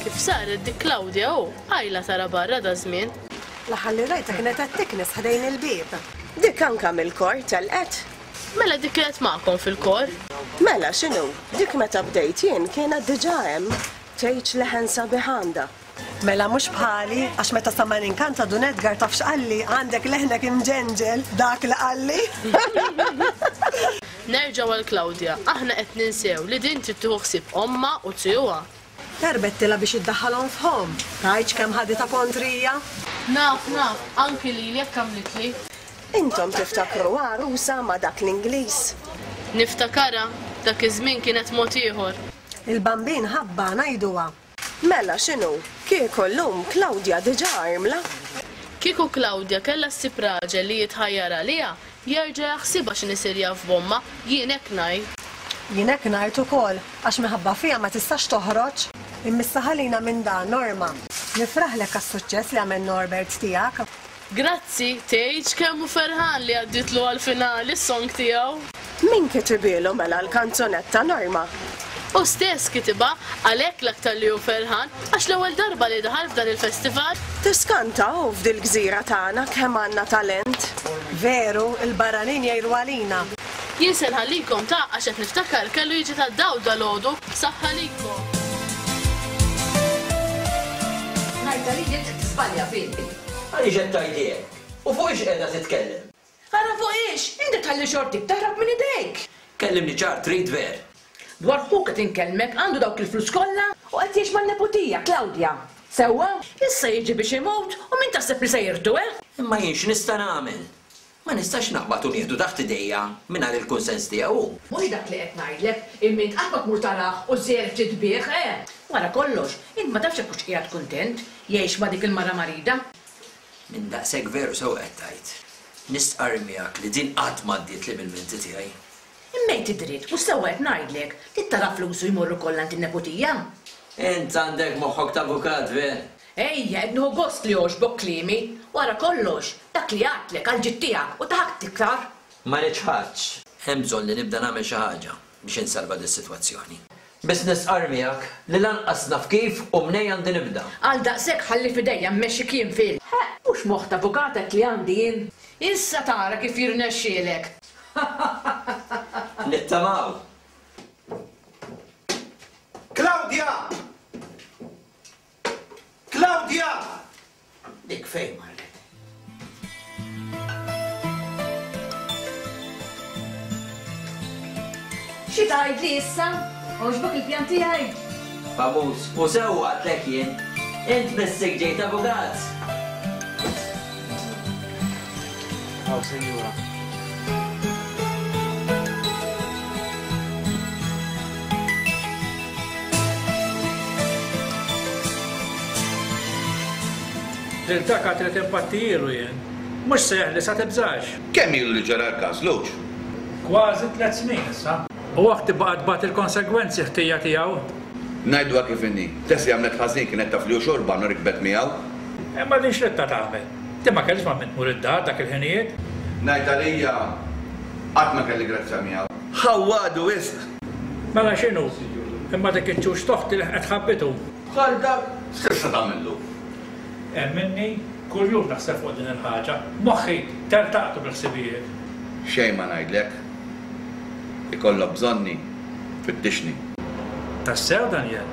Kif saret dik Claudia hu, qajla tara barra daż-żmien. L-aħħar li rajtha kienet qed tiknes ħdejn il-bieb. Dik anka mill-kor telqet? Mela dik kienet magħkom fil-kor. Mela x'inhu, dik meta bdejt jien kienet diġà hemm, tgħidx leħen sabiħ għandha. Mela mhux bħali, għax meta sama'n inkanta Dun Edgar taf x'qalli, għandek leħnek imġenġel, dak li qalli. Nerġgħu għal Claudia, aħna qed ninsew li din trid tieħu ħsieb ommha u tiugħha. Terbettilha biex iddaħħalhom f'home. Tgħidx kemm ħaditha kontrija. Naf, naf, anki lili hekk għamlitli. Intom tiftakruha għarusa ma' dak l-Ingliż? Niftakarha, dak iż-żmien kienet mod ieħor. Il-Bambin ħabba ngħiduha. Mela x'inhu, kieku llum Klawdja diġà armla? Kieku Klawdja kellha ssib raġel li jitħajjar għaliha, Jerġa' jaħsibha xi nisirja f'bomma, jien hekk ngħid. Jien hekk ngħid ukoll, għax minħabba fiha ma tistax toħroġ. Immissa ħalina minn dan, Norma. Nifraħlek għas-suċċess li għamel Norbert tiegħek. Grazzi, tgħidx kemm hu ferħan li għaddietlu għall-finali s-song tiegħu. Min kitibielu mela l-kanzunetta, Norma? Hu stess kitibha, għalhekk l-aktar li hu ferħan. Għax l-ewwel darba li daħal f'dan il-festival. Tiskantaw f'dil-gżira tagħna kemm għandna talent. Veru, il-barranin jgħiru għalina. Jien se nħallikom ta' għax qed niftakar kellu jiġi tad-dawl dalgħodu. Saħħa likom. Ngħidha lilek żbalja Phil. Għaliex qed tgħid hekk? U fuq x'qiegħda titkellem? Ara fuq hiex! Inti tħalli xortik taħrab minn idejk! Kellimni ċar trid ver! Dwar ħuk qed inkellmek, għandu dawk il-flus kollha u qed jgħix man-neputija, Claudia. Sewwa? Issa jiġi biex imut u min taħseb li se jirtu, eh? Imma jien x'nista' nagħmel? Ma nistax naqbad u nieħdu taħt idejja mingħajr il-kunsens tiegħu hu. Mhux dak li qed ngħidlek, imma int qatt ma tmur tarah u żgħir ftit bih, eh? Wara kollox, int ma tafx jekk hux qiegħed kuntent, jgħix ma' dik il-mara marida. Minn daqshekk veru sewwa qed tgħid. Nistqarr miegħek li din qatt ma għaddietli mill-menti tiegħi. Immejt id-dritt u sewwa qed ngħidlek li t-talab flusu jmorru kollha għand in-neputija. Int għandek moħħok t'avukat, ve? Ejja, qed nieħu gost li għoġbok kliemi. Wara kollox, dak li għadtlek għall-ġid tiegħek u ta' ħadd iktar. Ma rridx ħadd. Hemm bżonn li nibda nagħmel xi ħaġa. biex insalva dis-sitwazzjoni. Biss nistqarr miegħek li lanqas naf kif u mnej għandi nibda. Għal daqshekk ħalli f'idejja mmexxi kien fil. Ħe, mhux moħħ ta' avukat hekk li għandi jien? Issa tara kif jirnexxielek! Nittamaw! Claudia! Claudia! Dik fejn marret? Xi tgħidli issa? Għoġbok il-pjan tiegħi? Famuż, u sewwa għedtlek jien. Int missek ġejt avukat! Għaw, senjura. Lil taka trid impattijieru jien. Mhux seħ li sa tibżax. Kemm ilu li ġara l-każ, Luċ? Kważi tliet snin issa. U aħti baqgħet tbati l-konsegwenzi ħtija tiegħu. Ngħidluha kif inhi. Tessie għamlet ħażin, kienet taf li hu xorban u rikbet miegħu. Imma din x'ridtha tagħmel? Din ma kellhiex ma' min tmur id-dar dak il-ħinijiet. Ngħid għalija, qatt ma kelli grazzja miegħu. Ħa għadu wisq! Mela x'inhu? Imma dik iċ-ċuċ t'oħti leħqet ħabbitu. Bħal dak, x'tista' tagħmillu? Emminni, kuljum naħseb fuq din il-ħaġa. Moħħi tertaqtu bil-ħsibijiet. Xejn ma ngħidlek. Ikollok bżonni. Fittixni. Tassew, Daniel?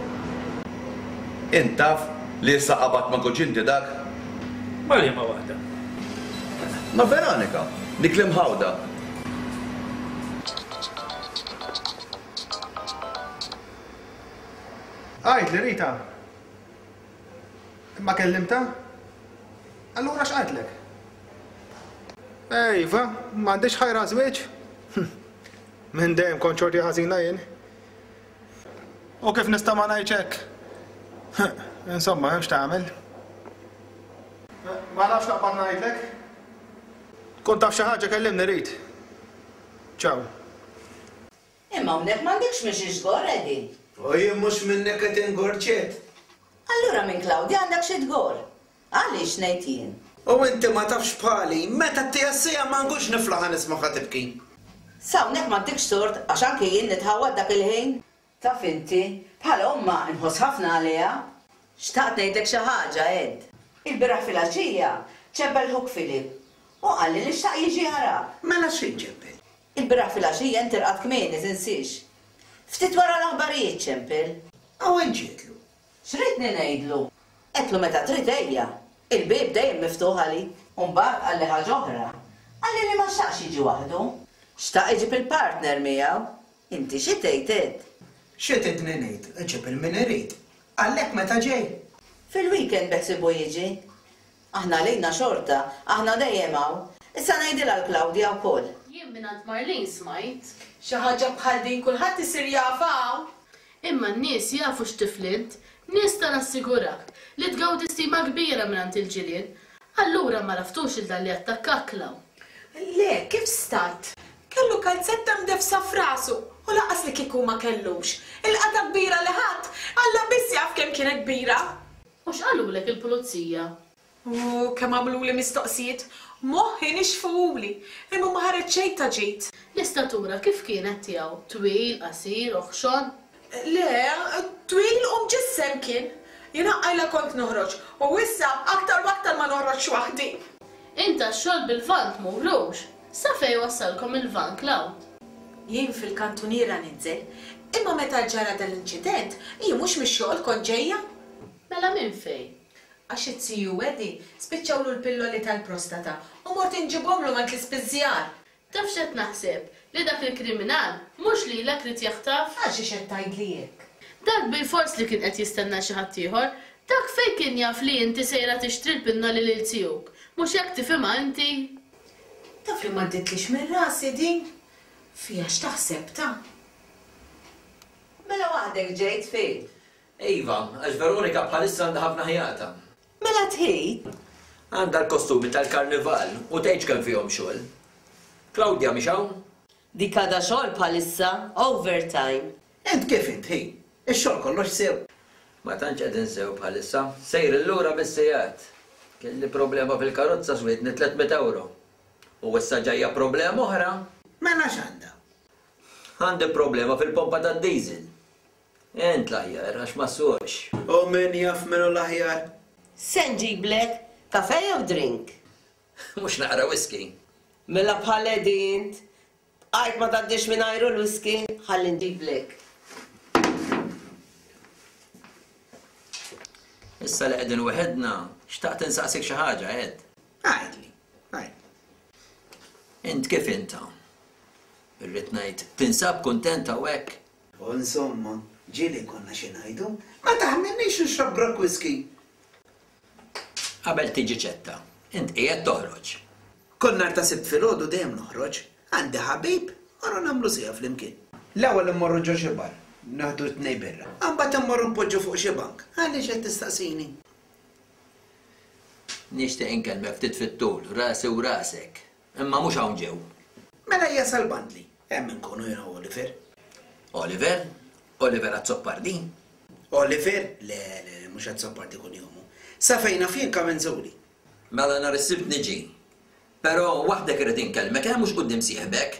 Int taf li issa qabad ma' kuġinti dak? Ma' liema waħda? Ma' Veronika, dik l-imħawda. Għidli, Rita. Imma kellimtha? Allura x'qaltlek? Iva, m'għandhiex ħajra żwieġ? Minn dejjem kont xorti ħażina jien? U kif nista' ma ngħidx hekk? Insomma, hemm x'tagħmel. Ma nafx naqbad ngħidlek. Tkun taf xi ħaġa kellimni rid. Ciao. Imma hawnhekk m'għandekx minn xi xghor, Eddie. U jien mhux minnek qed ingor ċiet? Allura minn Claudia għandek xi tghor. Għaliex ngħid jien? U inti ma tafx bħali, meta ttieha s-siegħa ma nkunx niflaħha nismagħha tibki. S'hawnhekk m'għaddikx tort għax anke jien nitħawwad dak il-ħin. Taf inti, bħala ommha nħoss ħafna għaliha. Xtaqt ngħidlek xi ħaġa, Ed. Il-bieraħ filgħaxija ċebbel ħuk Philip u qalli li xtaq jiġi jarak. Mela x'ħin ċebbel? Il-bieraħ filgħaxija inti rqadt kmieni, tinsiex. Ftit wara l-aħbarijiet ċempel. Hawn ġietlu. X'ridni ngħidlu? Għedtlu meta trid ejja, il-bieb dejjem miftuħ għalik. U mbagħad qalli ħaġa oħra, qalli li ma xtaqx jiġi waħdu. Xtaq iġib il-partner miegħu. Inti xi tgħid int? Xi tridni ngħid, iġib il-min irid. Għalhekk meta ġej? Fil-weekend beħsiebu jiġi. Aħna għalina xorta, aħna dejjem hawn. Issa ngħidilha l-Claudia wkoll. Jien mingħand Marlene smajt. Xi ħaġa bħal din kulħadd isir jafha hawn. Imma n-nies jafu x'tifl int. Nista' nassigurak li tgawdi stima kbira mingħand il-ġirien. Allura m'għaraftux 'il dan li attakkak l-hawn. Le, kif stajt? Kellu kalzetta mdefsa f'rasu u lanqas li kieku ma kellux. Il-qatgħa kbira li ħadt, Alla biss jaf kemm kienet kbira. U x'qalulek il-pulizija? U kemm għamluli mistoqsijiet, moħħi nixfuhuli, imma ma ħareġ xejn ta' ġid. L-istatura kif kienet tiegħu? Twil, qasir, oħxon? Le, twil u mġissem kien. Jien għaqajla kont noħroġ, u issa aktar u aktar ma noħroġx waħdi. Int għax-xogħol bil-vann tmurux? Sa fejn wassalkom il-vann Claude? Jien fil-kantuniera ninżel, imma meta ġara dal-inċident, jien mhux mix-xogħol kont ġejja. Mela minn fejn? Għax it-Siju Wedi spiċċawlu l-pilloli tal-prostata u mort inġibhomlu għand l-ispiżjar! Taf x'qed naħseb? Li dak il-kriminal mhux lilek ried jaħtaf! Għal xiex qed tgħidli hekk? Dak bilfors li kien qed jistenna xi ħadd ieħor. Dak fejn kien jaf li inti sejra tixtri l-pinnoli lil Sijuk? Mhux hekk tifhimha inti? Taf li m'għaddietlix minn rasi din? Fiha x'taħseb ta? Mela waħdek ġejt fejn? Iva, għax Veronika bħalissa għandha ħafna ħjata. Mela tgħid? Għandha l-kostumi tal-karnival u tgħidx kemm fihom xogħol. Claudia mhix hawn? Dik għadha xogħol bħalissa, overtime. Int kif int, hi? Ix-xogħol kollox sew? Ma tantx qegħdin sew bħalissa. Sejrin lura bis-sigħat. Kelli problema fil-karozza swietni tliet mitt ewro. U issa ġejja problema oħra. Mela x'għandha? Għandi problema fil-pompa tad-diesel. Int l-aħjar, għax ma ssuqx. U min jaf min hu l-aħjar? Se nġiblek kafè jew drink? Mhux naqra whisky? Mela bħal Eddie int? Bqajt ma tgħaddix mingħajru l-whisky? Ħalli nġiblek. Issa li qegħdin weħedna, xtaqt insaqsik xi ħaġa, Ed. Għidli, għidli. Int kif inta? Irrid ngħid, tinsab kuntent hawnhekk? U insomma, ġieli jkollna xi ngħidu. Ma taħmilnix nixrob grokk whisky! Qabel tiġi ċetta, int qiegħed toħroġ. Kull nhar ta' Sibt filgħodu dejjem noħroġ. Għandi ħabib, morru nagħmlu siegħa flimkien. L-ewwel immorru ġo xi bar, neħdu tnej birra. Imbagħad immorru npoġġu fuq xi bank. Għaliex qed tistaqsini? Nixtieq inkellmek ftit fit-tul, rasi u rasek. Imma mhux hawn ġew. Mela hija sal-Bandli. Hemm inkunu jien u Oliver. Oliver? Oliver Azzopardi? Oliver? Le, le, le, mhux Azzopardi kunjomu. Sa fejn naf jien Kamenzuli. Mela nhar is-Sibt niġi. Però waħdek irrid inkellmek, eh, mhux quddiem sieħbek.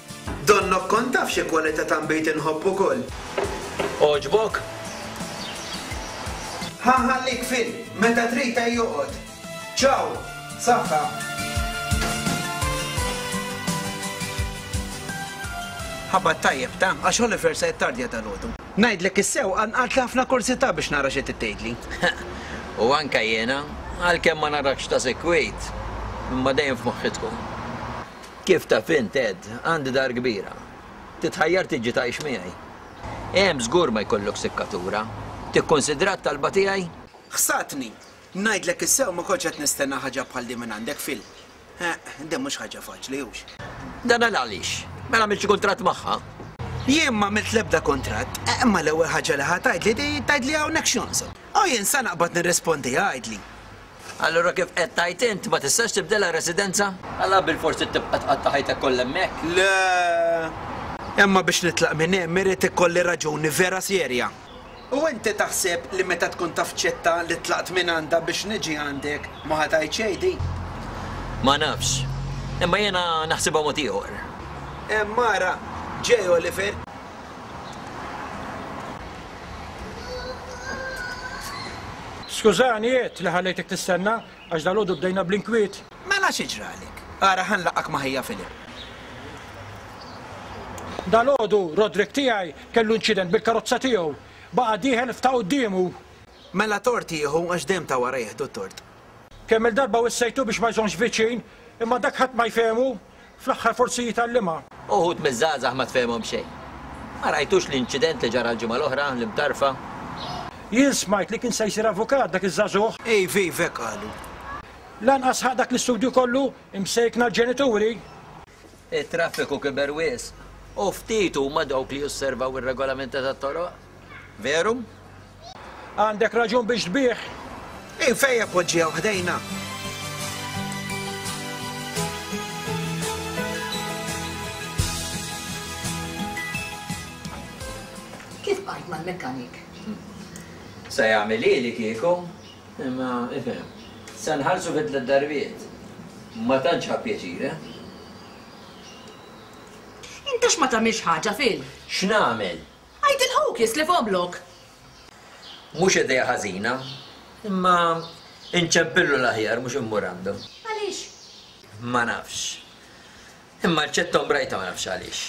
Donnok kont taf xi kwalità ta' nbid inħobb ukoll. Għoġbok? Ħa nħallik fin, meta trid ejja oqgħod. Ciao! Saħħa! Ħabat tajjeb, ta? Għax Oliver se jittardja dal-ħodu. Najdlek is-sew, għanqalt ħafna kursita biex nara xi tittejdli. U anka jena, għalkemm ma narakx ta' sekwit, imma dejjem f'moħħitkom. Kif taf int, Ed, għandi dar kbira. Titħajjar tiġi tgħix miegħi? Hemm żgur ma jkollok sikkatura. Tikkunsidra t-talba tiegħi? Ħsatni! Ngħidlek is-sew ma kontx qed nistenna ħaġa bħal din minn għandek, Phil. Eħ, din mhux ħaġa faċli, hux? Dana l-għaliex? Mela għamilt xi kuntratt magħha? Jien m'għamilt l-ebda kuntratt. Eħ, imma l-ewwel ħaġa li ħa tgħidli hi tgħidli hawnhekk x'jonsob. U jien sa naqbad nirrispondi, ħa għidli. Allura kif qed tgħid int, ma tistax tibdilha residenza? Għala bilfors trid tibqa' tqatta' ħajtek kollha hemmhekk? Le! Imma biex nitlaq minn hemm irrid ikolli raġuni vera serja. U inti taħseb li meta tkun taf ċ-ċittà li tlaqt mingħandha biex niġi għandek ma ħa tgħid xejn din? Ma nafx. Imma jiena naħsibha mod ieħor. Hemm ara, J. Oliver, Skużani, għedt li ħallejtek tistenna, għax dalgħodu bdejna bl-inkwiet. Mela xi ġralek? Ara ħa nlaqqak ma' ħija Filip. Dalgħodu Roderick tiegħi kellu inċident bil-karozza tiegħu. Baqa' dieħel f'ta' quddiemu. Mela tort jieħu għax dejjem ta' wara jieħdu t-tort. Kemm-il darba wissejtu biex ma jżommx viċin, imma dak ħadd ma jfehmu. Fl-aħħar forsi jitgħallimha. Uħud miż-żgħażagħ ma tfehimhom xejn. Ma rajtux l-inċident li ġara l-ġimgħa l-oħra, l-Imtarfa? Jien smajt li kien se jsir avukat dak iż-żagħżugħ. Iv, iv, hekk qalu. Lanqas ħa dak l-istudju kollu, imsejkna l-ġenituri. It-traffiku kiber wisq u ftit huma dawk li josservaw ir-regolamenti tat-toroq. Veru? Għandek raġun biex tbigħ. Hi fejn ippoġġiew ħdejna. Kitbajt mal-mekkanik. Se jagħmel ili kieku, imma ifhem. Se nħallsu fit tliet darbiet. Ma tantx ħa pjaċir, eh? Intax ma tagħmilx ħaġa fil. X'nagħmel? Għid il ħuk jislif oblok. Mhux idea ħażina, imma inċempillu l-aħjar mhux immur għandu. Għaliex? Ma nafx. Imma l-ċetta ombrajtha ma nafx għaliex.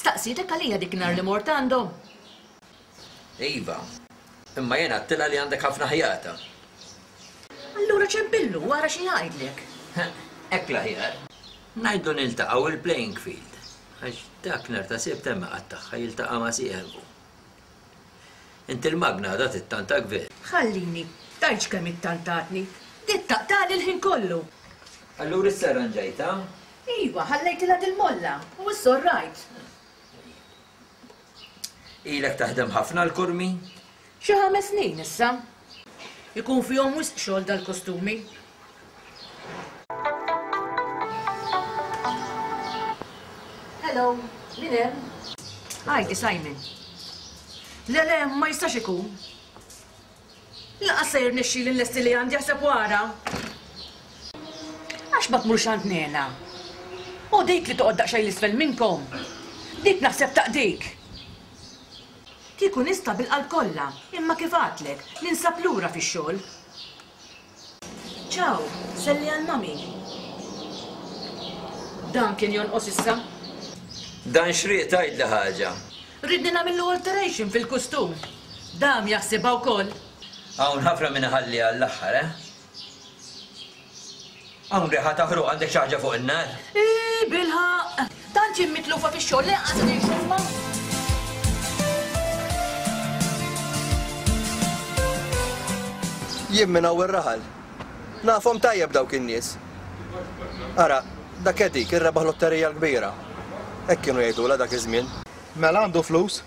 Staqsietek għalija dik nhar li mort għandhom? Iva. Imma jien għadtilha li għandek ħafna ħjata. Allura ċempillu u ara xi jgħidlek. Hekk l-aħjar. Ngħidlu niltaqgħu il-playing field għax dak nhar ta' Sibt hemm iqgħad tagħha jiltaqa' ma' sieħbu. Inti l-magna għadha tittantak veru. Ħallini, tgħidx kemm ittantatni. Bdiet taqtagħli l-ħin kollu. Allura issa rranġajtha? Iva, ħallejtilha dil-molla u issa orrajt. Ilek taħdem ħafna l-kurmi? Xi ħames snin issa. Ikun fihom wisq xogħol dal-kostumi. Hello, min hemm? Hi, it's Simon. Le, le, ma jistax ikun. Lanqas se jirnexxieli nlesti li għandi jaħseb wara. Għax ma tmurx għand Nena. Hu dik li toqgħod daqsxejn 'l isfel minnkom. Dik naħseb ta' dik. Kieku nista' bil-qalb kollha, imma kif għadtlek, ninsab lura fix-xogħol. Ciao, selli għal mommy. Dan kien jonqos issa? Dan x'riq tgħidli ħaġa? Ridni nagħmillu alteration fil-kustum. Dam jaħsibha wkoll. Hawn ħafna min iħalliha għall-aħħar, eh? Hawn riħa ta' ħruq, għandek xi ħaġa fuq in-nar? Ii, bilħaqq! Tant jien mitlufa fix-xogħol li lanqas qed inxuffha. Jien minn hawn ir-raħal. Nafhom tajjeb dawk in-nies. Ara, dak Eddie kien rebaħ lotterija l-kbira. Hekk kienu jgħidulha dak iż-żmien. Mela għandu flus?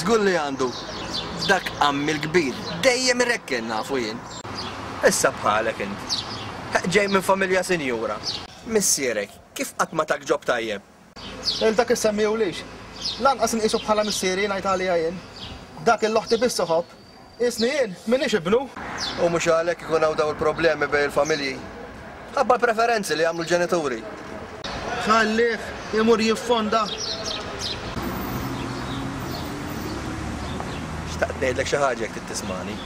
Żgur li għandu. F'dak għammi l-kbir dejjem irekken nafu jien. Issa bħalek int. Ġej minn familja sinjura. Missierek Kif qatt ma tak ġob tajjeb? Lil dak issemmiewlix. Lanqas inqisu bħala missieri, ngħid għalija jien. Dak illi oħti biss iħobb. Qisni jien, m'iniex ibnu. U mhux għalhekk ikun hawn dawn il-problemi bejn il-familji. Mħabba l-preferenzi li jagħmlu l-ġenituri. Ħallih imur jiffonda. Xtaqt ngħidlek xi ħaġa jekk trid tismagħni.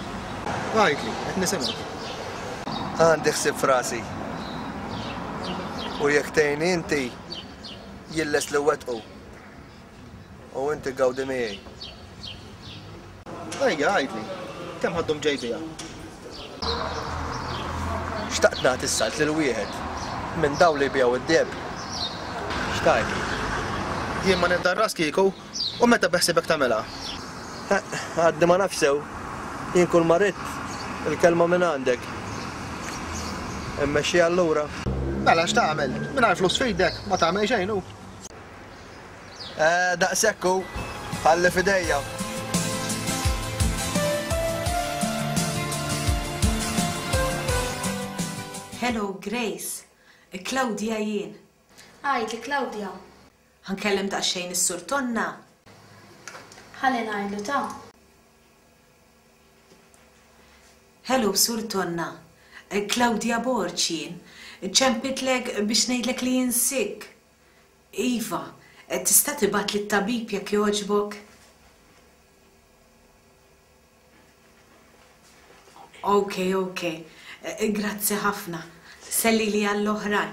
Għidli, qed nisimgħek. Għandi ħsieb f'rasi. U jekk tgħinni inti, jien lest li nwettqu. U inti gawdi miegħi. Ejja, għidli, kemm ħa ddum ġej biha? Xtaqt nagħti s-salt lil wieħed minn dawn li jbigħu d-deheb. X'tgħidli? Jien ma niddarras kieku? U meta beħsiebek tagħmilha? Eħ, għadni ma nafx sew. Jien kulma ridt, il-kelma minn għandek. Immexxi allura. Mela, x'tagħmel? Mingħajr flus f'idek, ma tagħmel xejn hu. Eħ, daqshekk hu. Ħalli f'idejja. Hello, Grace. Claudia jien. Hi, Claudia. Ħa nkellem daqsxejn is-Sur Tonna? Ħalli ngħidlu ta. Hello Sur Tonna. Claudia Borg jien. Ċempitlek biex ngħidlek li jien sick. Iva, tista' tibgħatli t-tabib jekk jogħġbok? Okej, okej. Grazzi ħafna. Sellili għall-oħrajn.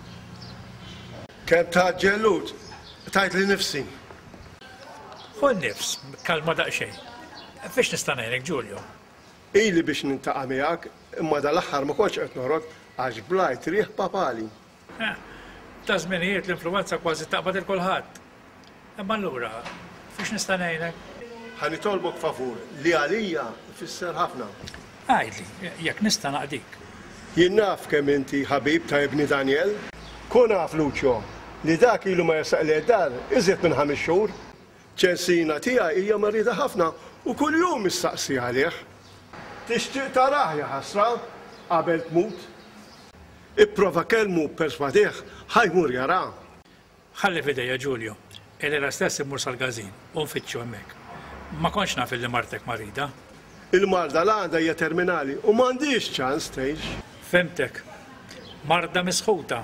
Kemm tħaġġel Lhud, tajt li nifsi. Hu n-nifs, kalma daqsxejn. Fiex nista' ngħinek, Ġulju? Ili biex nintaqa' miegħek, imma dal-aħħar ma kontx qed noħrog għax blajt riħ papali. Ta' żminijiet l-influwenza kważi taqbad 'il kulħadd. Imma allura, fiex nista' ngħinek? Ħa nitolbok favur li għalija jfisser ħafna. Għidli, jekk nista' naqdik. Jien naf kemm inti ħabib ta' ibni Daniel. Kun af, Lucio, li dak ilu ma jersaq lejn id-dar iżjed minn ħames xhur. Ċensina tiegħi hija marida ħafna u kuljum issaqsi għalih. Tixtieq tarah, jaħasra, qabel tmut. Ipprova kellmu, perswadih, ħa jmur jara. Ħalli f'idejja Ġulju. Il-lejla stess immur sal-gazin u nfittxu hemmhekk. Ma kontx naf illi martek marida. Il-marda l-għandha hija terminali u m'għandhiex ċans tgħix. Fhimtek. Marda misħuta.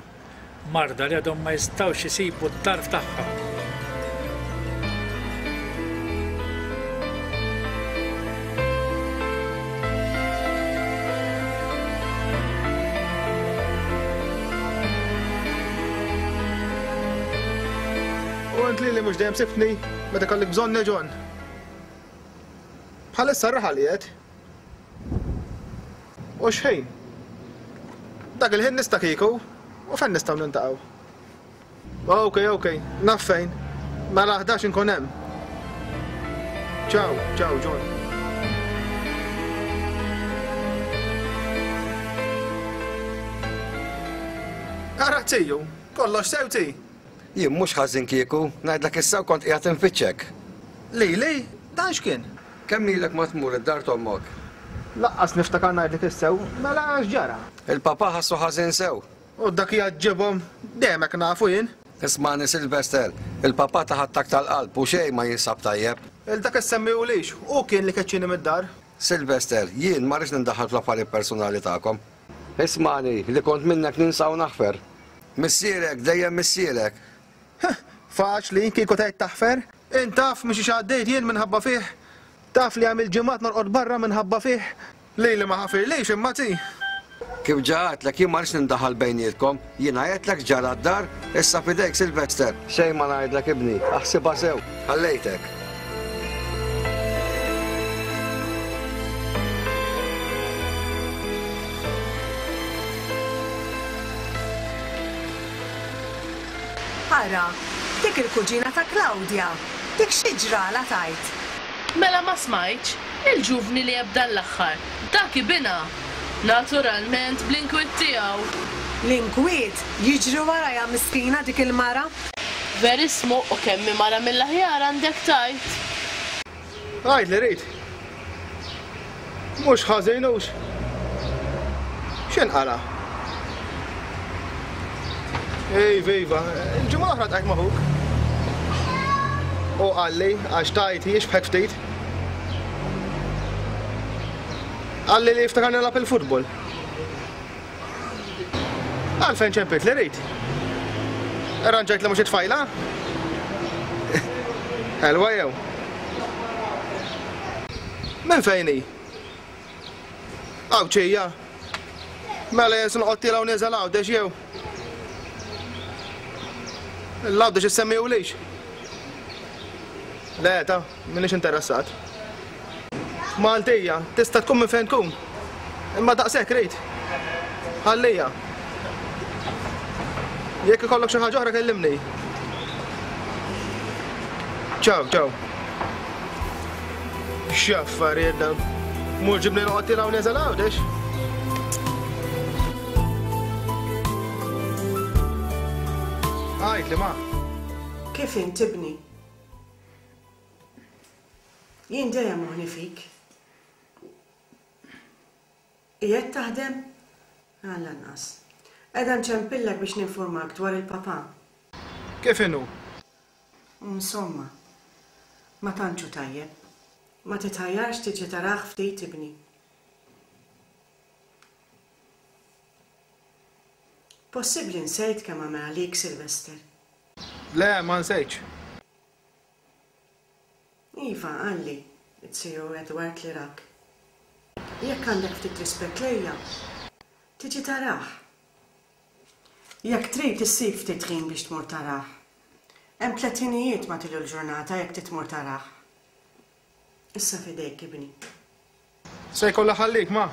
Marda li għadhom ma jistgħux isibu t-tarf tagħha. Kont li li mhux dejjem sibtni meta kellek bżonn neġon. Bħalissa raħa li qed. U xħin. Dak il-ħin nista' kieku u fejn nistgħu nintaqgħu. Okej, okej, naf fejn. Mela ħdax inkun hemm. Ciao, ciao, John. Ara tiju, kollox sewti. Jien mhux ħażin kieku, ngħidlek issa kont qiegħed infittxek. Li, li, dan x'kien? Kemm ilek ma tmur id-dar t'ommok? Laqqas niftakar ngħidlek issew, mela x'ġara? Il-papa ħassu ħażin sew. U dak jgħaġġibhom, dejjem hekk nafu jien. Ismagħni Sylvester, il-papà ta' ħaddtak tal-qalb u xejn ma jinsab tajjeb. Il dak issemmiewlix, hu kien li keċċieni mid-dar. Sylvester, jien ma rridx nindaħal fl-affarijiet personali tagħkom. Ismagħni, li kont minnek ninsa u naħfer. Missierek, dejjem missierek. Huh! Faċli, kieku tgħid taħfer! Int taf minn xiex għaddejt jien minħabba fih? Taf li għamilt ġimgħat norqod barra minħabba fih? Lili ma ħafirlix imma ti! Kif ġa għedtlek jien ma rridx nindaħal bejnietkom. Jiena għedtlek x'ġara d-dar, issa f'idejk Sylvester. Xejn ma ngħidlek ibni, aħsibha sew. Ħallejtek. Ara, dik il-kuġina ta' Claudia, dik xi ġralha tgħid? Mela ma smajtx? Il-ġuvni li jebda l-aħħar, dak ibinha! Naturalment, bl-inkwiet tiegħu. L-inkwiet? Jiġri warajha miskina dik il-mara? Verissmu, u kemm hi mara mill-aħjar għandek tgħid! Għid li rid. Mhux ħażin hux. X'inqala? Ej, viva, il-ġimgħa l-oħra tqajt ma' ħuk. U qalli għax tajt jixbħek ftit. Qalli li jiftakarni nilgħab il-futbol. Għalfejn ċempit li rrit? Ranġajt li mhux it-tfajla? Helwa jew? Minn fejn hi? Għawċija? Mela jens nqottila u nieżel għawdex jew? L-għawdex issemmi u lix? Le, ta' M'iniex interessat. Maltija, tista' tkun minn fejn tkun. Imma daqshekk rrid. Ħallija. Jekk ikollok xi ħaġa oħra kellimni. Ciao, ciao. X'affarijiet dawn. Mhux ġibni noqgħod tilgħu neżel għawdex. Għajt li ma. Kif intibni? Jien dejjem moħħni fik. Qiegħed taħdem? Għall-anqas. Qiegħda nċempillek biex ninfurmak dwar il-papà. Kif inhu? Insomma. Ma tantx hu tajjeb. Ma titħajjarx tiġi tarah ftit ibni. Possibbli nsejt kemm għamel għalik Sylvester? Le, ma nsejtx. Iva, qalli t-tiegħu Edward li rak. Jekk għandek ftit rispett lejja, tiġi tarah. Jekk trid issib ftit ħin biex tmur tarah. Hemm tliet ħinijiet matul il-ġurnata jekk trid tmur tarah. Issa f'idejk ibni. Se jkollha ħallik ma.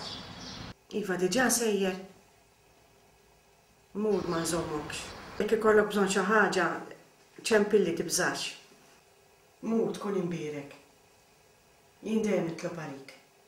Iva diġà sejjer. Mur ma nżommokx. Jekk ikollok bżonn xi ħaġa ċempilli tibżax. Mur tkun imbierek. Jien dejjem nitlob għalik.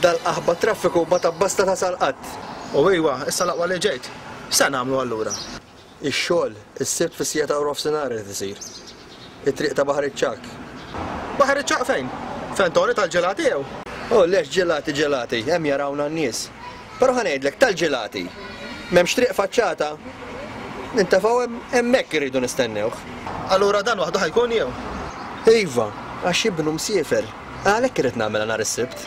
Dal-qaħba traffiku ma tabbas ta' tasal qatt. O ejwa, issa l-aqwa li ġejt. X'se nagħmlu allura? Ix-xogħol, is-Sibt fis-siegħa ta' wara nofsinhar irid isir. It-triq ta' Baħar iċ-Ċagħaq. Baħar iċ-Ċagħaq fejn? Fentore tal-ġelati jew? Oh, lex ġelati ġelati, hemm jarawna n-nies. Però ħa ngħidlek, tal-ġelati. M'hemmx triq faċċata? Nintefgħu hemm, hemmhekk irridu nistennewh. Allura dan waħdu ħa jkun jew? Iva, għax ibnu msiefer. Għalhekk irrid nagħmilha nhar is-Sibt.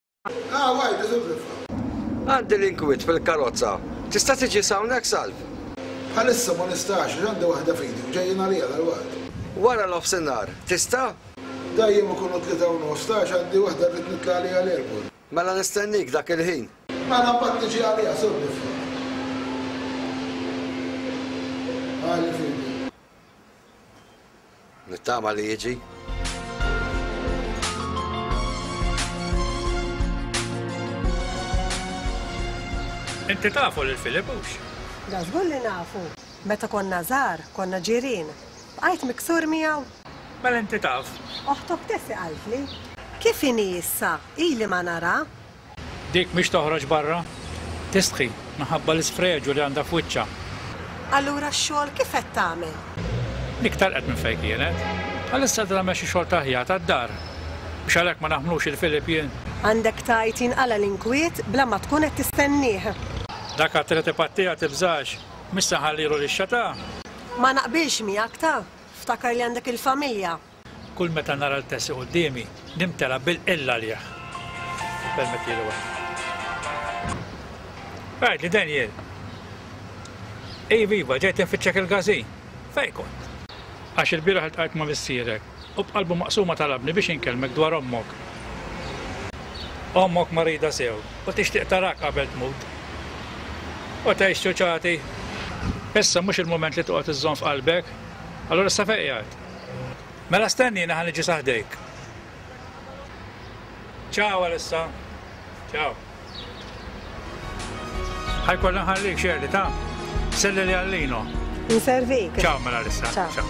Għandi l-inkwiet fil-karozza. Tista' tiġi s'hawnhekk salv? Bħalissa ma nistax għax għandi waħda f'idi u ġejjin għaliha dalwaqt. Wara nofsinhar, tista'? Dejjem ikunu t-tlieta u nofs ta' għax għandi waħda rrid nitla' għaliha l-airport. Mela nistennik dak il-ħin. Mela mbagħad tiġi għaliha, sur nifhem. Għali fidi. Nittama li jiġi. Inti tafu lil Philip, hux? Da żgur li nafu. Meta konna żgħar, konna ġirien. Bqajt miksur miegħu. Mela inti taf. Oħtok Tessie qaltli. Kif inhi issa, ili ma nara. Dik mhix toħroġ barra. Tistħi, minħabba l-isfreġu li għandha f'wiċċha. Allura x-xogħol kif qed tagħmel? Dik telqet minn fejn kienet. Għalissa qed tagħmel xi xogħol ta' ħjar tad-dar. Biex għalhekk ma naħmlux il-filip jien. Għandek tgħid jinqala' l-inkwiet bla ma tkun qed tistennieh. Dak għad trid ipattiha tibżax. Mhix se nħallilu lix-xeta'. Ma naqbilx miegħek ta'. Ftakar li għandek il-familja. Kull meta nara l-Pessi quddiemi, nimtela bil-qilla għalih. Ippermettieli waħda. Għidli, Daniel. Iva, iva, ġejt infittxek il-każin. Fejn kont? Għax ilbieraħ iltqajt ma' missierek, u b'qalbu maqsuma talabni biex inkellmek dwar ommok. Ommok marida sew, u tixtieq tarak qabel tmut. U tgħix ċuċati. Issa mhux il-mument li toqgħod iżżomm f'qalbek. Allura issa fejn qiegħed? Mela stennieni ħa niġi sa ħdejk. Ciao Alessa. Ciao. Ħaj kollha nħallik xerli ta' selli li għallino. Nservik. Ciao mela Alessa. Ciao.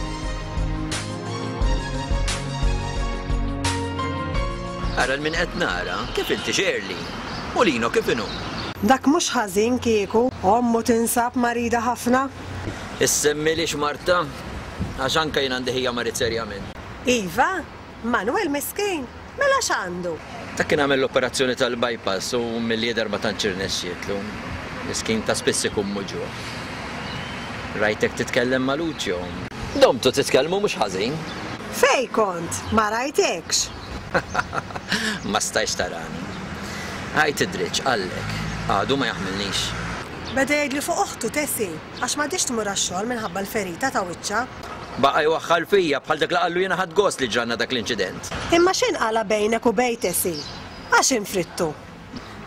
Ara l-min qed nara kif inti xerli u lino kif inhu. Dak mhux ħażin kieku ommu tinsab marida ħafna. Issemmilix marta? Għax anke jien għandi ħija marid serjament. Iva? Manwel miskin? Mela x'għandu? Dak kien għamel l-operazzjoni tal-bypass u milli jidher ma tantx irnexxietlu. Miskin ta' spiss ikun muġugħ. Rajtek titkellem ma' Lucio. Domtu titkellmu mhux ħażin. Fejn kont? Ma rajtekx. Ma stajtx tarani. Għidt id-driċċ, għallek, għadu ma jaħmilnix. Beda jegħidli fuq oħtu, Tessy, għax ma għadhiex tmur għax-xogħol minħabba l-ferita ta' wiċċha. Baqa' jwaħħal fija, bħal dak li qallu jiena ħadt gost li ġralna dak l-inċident. Imma x'inqala' bejnek u bejn Tessy? Għax infridtu?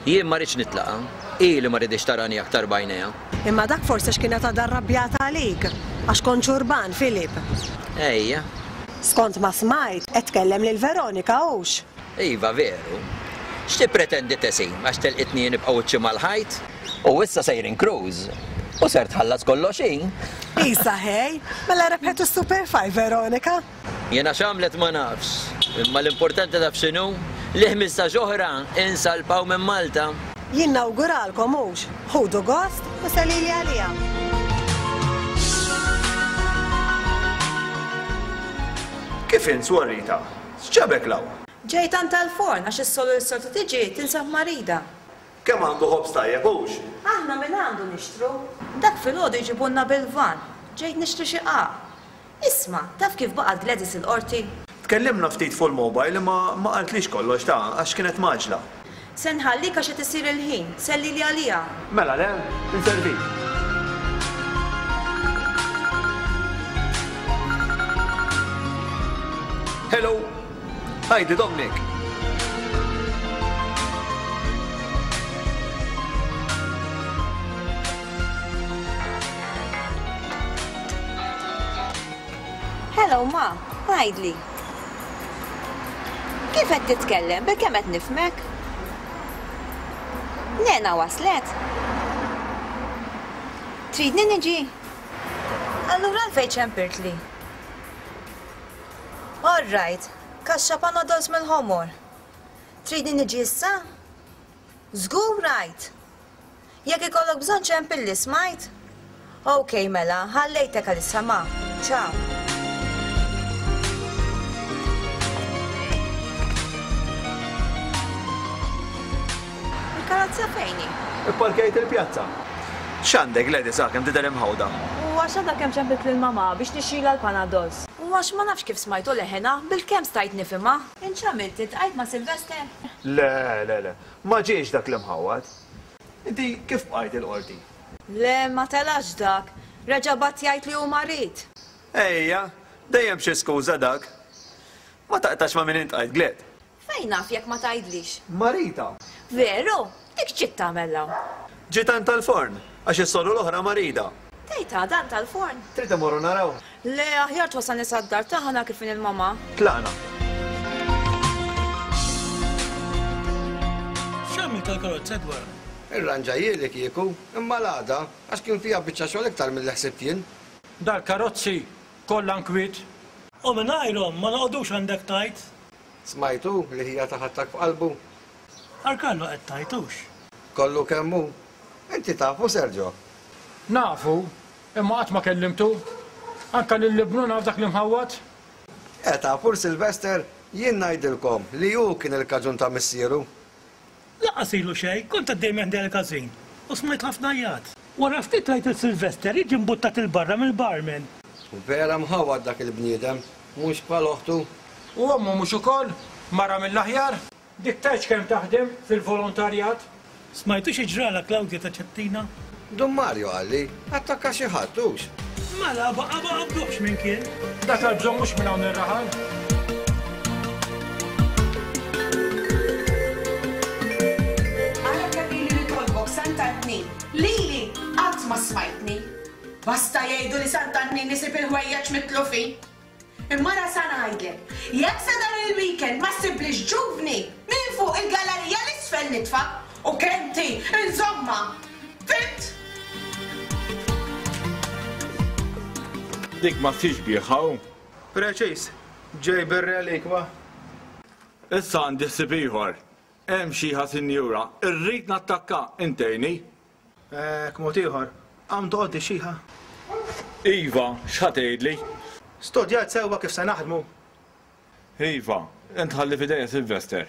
Jien ma ridtx nitlaqha. Hi li ma riditx tarani aktar b'għajnejha. Imma dak forsi għax kienet għadha rrabjata għalik. Għax kont ċurban, Philip. Ejja. Skont ma smajt, qed tkellem lil Veronika, hux? Iva, veru. X'tippretendi Tessie, għax telqitni hi nibqa' wiċċi mal-ħajt? U issa sejrin cruise. U ser tħallas kollox hi. Hi saħej. Mela rebħet is-Super Five, Veronika? Jiena x'għamlet ma nafx, imma l-importanti taf x'inhu? Li ħmistax oħra insalpaw minn Malta! Jien nawguralkom hux, ħudu gost u salili għaliha! Kif int, Suor Rita? X'ġabek 'l hawn? Ġej tant għall-forn għax is-solo li s-soltu tiġi tinsab marida. Kemm għandu ħobż tajjeb, hux? Aħna mingħandu nixtru. Dak filgħodu jġibulna bil-vann. Ġejt nixtri xi qagħaq. Isma', taf kif baqgħet Gladys il-Qorti? Tkellimna ftit fuq il-mobile imma ma qaltlix kollox, ta, għax kienet mgħaġġla. Se nħallik għax qed isir il-ħin. Sellili għaliha. Mela le, inservik. Hello! Heidi Domnic. Hello ma, għidli. Kif qed titkellem, bi kemm qed nifmek? Nena waslet? Tridni niġi? Allura għalfejn ċempirtli? All right, kaxxa panadols mill-ħomor. Tridni niġi issa? Żgur għid! Jekk ikollok bżonn ċempilli, smajt? Ok mela, ħallejtek għalissa ma, ciao. Il-karozza fejn hi? Ipparkjajt il-pjazza. X'għandek, Gladys, ah, kemm tidher imħawda? U għax għadha kemm ċempilt lil Mamà biex nixtrilha l-panadols. U għax ma nafx kif smajtu leħenha, bilkemm stajt nifhimha. Int x'għamilt, iltqajt ma' Sylvester? Le, le, le. Ma ġiex dak l-imħawwad. Inti kif bqajt il-Qorti? Le, ma telax dak. Reġa' bagħat jgħid li hu marid. Ejja, dejjem b'xi skuża dak. Ma taqtax ma' min intqajt, Gleb. Fejn naf jekk ma tgħidlix? Marita. Veru? Dik x'ġiet tagħmel hawn? Ġiet għand tal-forn, għax is-soru l-oħra marida. Tgħid għad għand tal-forn? Trid immorru narawh? Le, aħjar twassalni sad-dar tagħna kif inhi l-mama. Tlaqna. X'għamilt tal-karozza, Edward? Irranġa jien li kieku, imma l-għada, għax kien fiha biċċa xogħol iktar milli ħsibt jien. Dal-karozzi kollha nkwiet? U mingħajrhom ma noqogħdux għandek tgħid? Smajtu li hija taħ attakk f'qalbu? Għar kallu qed tgħid hux? Kollu kemm hu? Inti tafu Sergio? Nafu, imma qatt ma kellimtu. Anke lil ibnu naf dak l-imħawwad? Eh tafu l-Sylvester? Jien ngħidilkom li hu kien il-kaġun ta' missieru. Lanqas ilu xejn, kont għaddej minn ħdej il-każin u smajt ħafna għajjat. Wara ftit rajt lil Sylvester jiġi mbuttat 'il barra mill-barman. Vera mħawwad dak il-bniedem, mhux bħal oħtu. U ommu mhux ukoll mara mill-aħjar? Dik tgħidx kemm taħdem fil-volontarjat. Smajtu xi ġralha Claudia ta' Ċettina? Dun Mario qalli, Attakka xi ħadd, hux? Mela, baqa' baqa' b'duħ x'min kien. Dak għall-bżonn mhux minn hawn ir-raħal. Għalhekk hemm lili nitolbok, Sant'Anni. Lili! Qatt ma smajtni! Basta jgħidu li Sant'Anni nisib il-ħwejjeġ mitlufin. Imma ara sa ngħidlek, jekk sa dan il-weekend ma ssiblix ġuvni, minn fuq il-gallarija 'l isfel nitfak u kelmti nżommha! Fhimt? Dik ma ssirx bih hawn. Preċiż. Ġej bir-relikwa. Issa għandi ħsieb ieħor. Hemm xi ħa sinjura. Irrid nattakka. Int għinni. Hekk mod ieħor, hawn toqgħod ixxiħha? Iva, x'ħa tgħidli? Studjajt sewwa kif se naħdmu? Iva, int ħalli f'idejja Sylvester.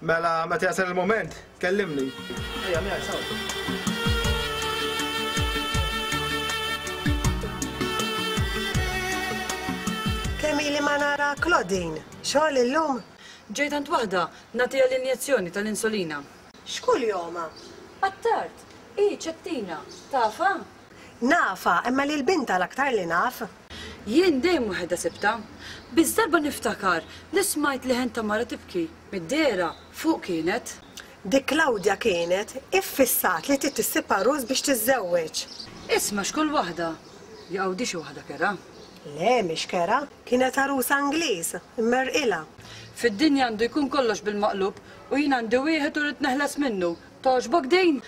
Mela, meta jasal il-mument, kellimni. Ejja miegħi sew. Emili ma nara Claudine, xogħol illum? Ġejt għand waħda, nagħtiha l-injezzjoni tal-insulina. X'kull joma? Attard! Hi ċettina! Tafha? Nafha, imma lil bintha l-aktar li naf. Jien dejjem waħedha sibtha. Biss darba niftakar li smajt leħen ta' mara tibki, mid-dehra, fuq kienet. Dik Claudia kienet iffissat li trid issib għarus biex tiżżewweġ. Isma' x'kull waħda! Jaqaw di xi waħda kerha. Le, mhix kerha. Kienet għarus Angliż, immerrqilha. Fid-dinja għandu jkun kollox bil-maqlub U jien għandi wieħed u rrid neħles minnu. Togħġbok din?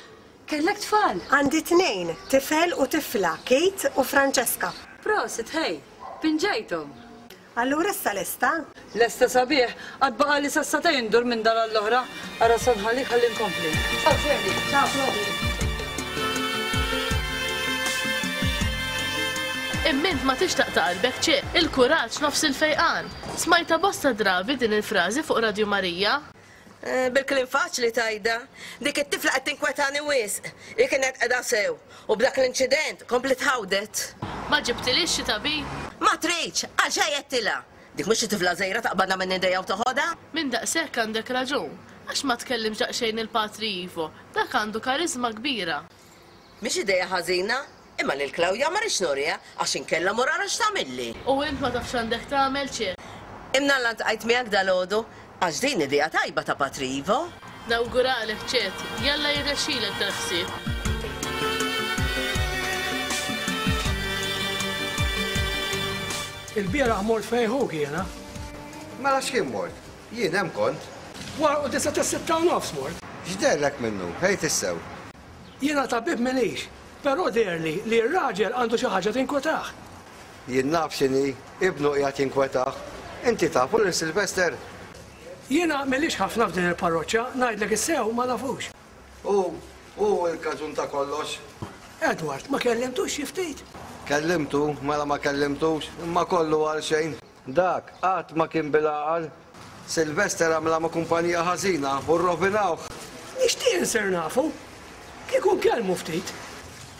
Kellek tfal? Għandi tnejn, tifel u tifla, Kate u Francesca. Prosit, ħej! Pinġejthom! Allura issa lesta? Lesta sabiħ! Għad baqgħali sassatejn ndur minn dar għall-oħra. Ara sodħa għalik ħalli nkompli. Ċaw Freddy! Ċaw Claudine! Imma int ma tixtaq ta' qalbek ċe! Il-kuraġġ nofs il-fejqan! Smajtha bosta drabi din il-frażi fuq Radju Marija. Bil-kliem faċli tgħidha, dik it-tifla qed tinkwetani wisq. Hi kienet qiegħda sew, u b'dak l-inċident kompliet ħawdet. Ma ġibtilhiex xi tabib? Ma tridx, għax hi għedtilha. Dik mhux xi tifla żgħira taqbadha minn idejha u toħodha. Minn daqshekk għandek raġun, għax ma tkellimx daqsxejn il-Patri Ivo, dak għandu kariżma kbira. Mhix idea ħażina, imma lil Klawdja ma rridx nuriha għax inkella mur ara x'tagħmilli! U int ma tafx x'għandek tagħmel, ċekk! Imna llantqajt miegħek dalgħodu, għax din idea tajba ta' Patri Ivo! Nawguralek, ċekk! Jalla jirnexxilek dal-ħsieb! Il-bieraħ mort fejn ħuk jiena. Mela x'kien mort? Jien hemm kont. Wara u disa' tas-sitta u nofs mort. X'dehrlek minnu? Għid is-sew. Jiena tabib m'inix, però dehrli li r-raġel għandu xi ħaġa tinkwetah. Jien naf x'inhi, ibnu qiegħed jinkwetah. Inti tafu lil Sylvester? Jiena m'ilix ħafna f'din il-parroċċa, ngħidlek is-sew ma nafux. Hu hu l-każun ta' kollox. Edward, ma kellimtux xi ftit? Kellimtu, mela ma kellimtux, imma kollu għalxejn. Dak qatt ma kien bil-għaqal. Sylvester għamilha ma' kumpanija ħażina u rrovinawh. Nixtieq insir nafu. Kieku nkellmu ftit.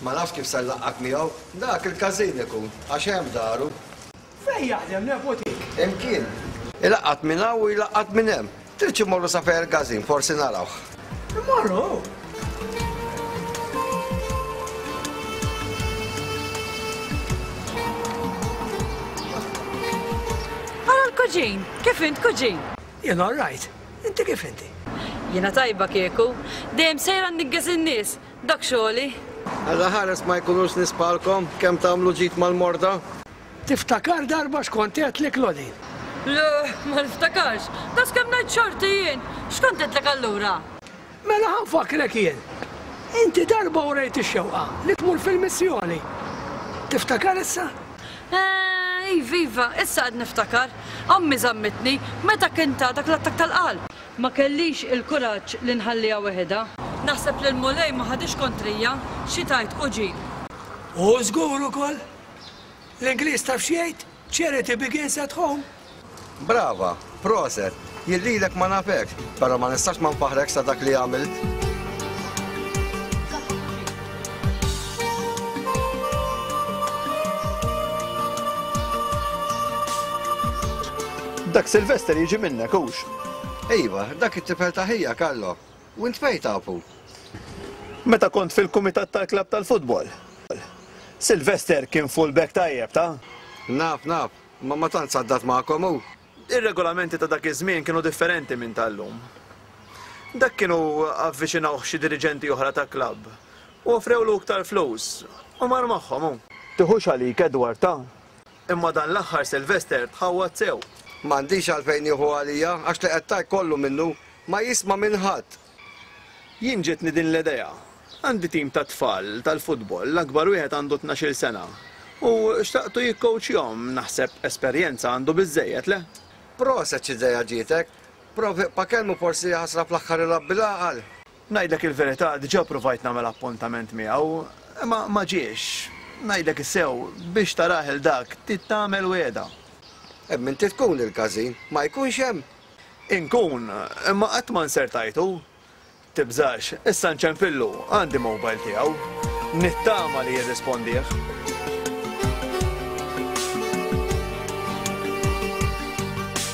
Ma nafx kif se nlaqqgħek miegħu. Dak il-każin ikun, għax hemm daru. Fejn jaħdem nepotik? Imkien. Ilaqqat minn hawn u jlaqqat minn hemm. Tridx immorru sa fejn il-każin, forsi narawh. Immorru! Ara l-kuġin, kif int kuġin? Jien all right. Inti kif inti? Jiena tajba kieku, dejjem sejra nniggez in-nies, dak xogħli. Alla ħares ma jkunux nies bħalkom, kemm tagħmlu ġid mal-morda. Tiftakar darba x'kont għedtlek Lodi? Le, ma niftakarx. Daqskemm ngħid xorti jien. X'kont għedtlek allura? Mela ħa nfakkrek jien. Inti darba urejt ix-xewqa li tmur fil-missjoni. Tiftakar issa? Eeh, iva, iva, issa qed niftakar. Ommi żammitni, meta kien ta dak l-attakk tal-qalb. Ma kellix il-kuraġġ li nħalliha weħidha. Naħseb li l-Mulej ma ħadhiex kontrija, xi tgħid kuġin? Hu żgur ukoll L-Ingliż taf x'jgħid, Charity begins at home. Brava, proset, jien lilek ma nafekx, pero ma nistax ma nfaħħrekx ta' dak li għamilt. Dak Sylvester jiġi minnek, hux? Iva, dak it-tifel ta' ħija, Carlo. U int fejn tafu? Meta kont fil-kumitat tal-klabb tal-futbol. Sylvester kien fullback tajjeb, ta? Naf, naf, imma ma tantx għaddat magħkom hu. Ir-regolamenti ta' dak iż-żmien kienu differenti minn tal-lum. Dak kienu avviċinawh xi diriġenti oħra ta' klabb u offrewlu iktar flus u mar magħhom hu. Tiħux għalik, Edward, ta? Imma dan l-aħħar Sylvester tħawwad sew. M'għandix għalfejn nieħu għalija għax li qed tgħid kollu minnu, ma jisma' minn ħadd. Jien ġietni din l-idea. Għandi tim ta' tfal tal-futbol, l-akbar wieħed għandu tnax-il sena. U xtaqtu jikkowċjahom, naħseb esperjenza għandu biżżejjed, le? Proset x'idea ġietek. Prof, iqpa' kelmu forsi ħasra fl-aħħar irabbi l-għaqal. Ngħidlek il-verità, diġà ppruvajt nagħmel appuntament miegħu, imma ma ġiex. Ngħidlek is-sew, biex tarah 'il dak, trid tagħmel wegħda. Hemm inti tkun il-każin, ma jkunx hemm? Inkun, imma qatt ma nsertajtu. Tibżax, issa nċempillu, għandi mowbajl tiegħu. Nittama li jirrispondih.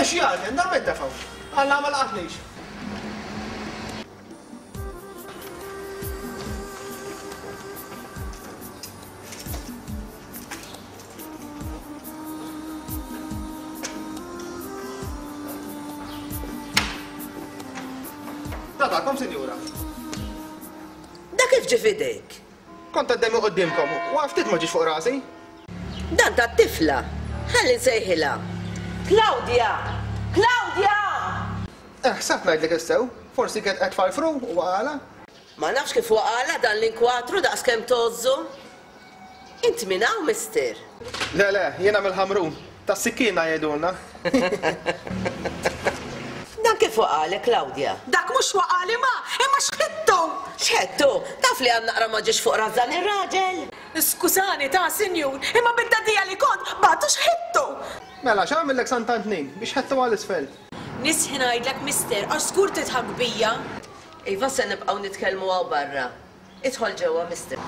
Ex jgħalken, dan minn tefaw. Alla ma laqatnix. Tata, kom sinjura. Da kif ġie f'idejk? Kont għaddejmi quddiemkom, wa ftit ma ġiex fuq rasi. Dan tat-tifla. Ħalli nsejħilha. Claudia! Claudia! Eħ, x'aħt ngħidlek is-sew? Forsi kienet qed tfalfru u waqgħalha? Ma nafx kif waqgħalha dan l-inkwatru daqskemm tgħożżu. Int minn hawn, mister? Le, le, jiena mill-Ħamrun. Tas-Sikkina jgħidulna. Dan kif waqagħlek, Claudia? Dak mhux waqagħli ma, imma xħitttu! Xħetttu? Taf li għad naqra ma ġiex fuq ras dan ir-raġel! Skużani, ta, sinjur, imma bit-tgħeddija li kont, bagħtu xħitttu! Mela, x'għamillek Sant'Antnin, biex ħetttu għal isfel? Nistħi ngħidlek, mister, għax żgur tidħak bija! Iva, se nibqgħu nitkellmu hawn barra. Idħol ġewwa mister.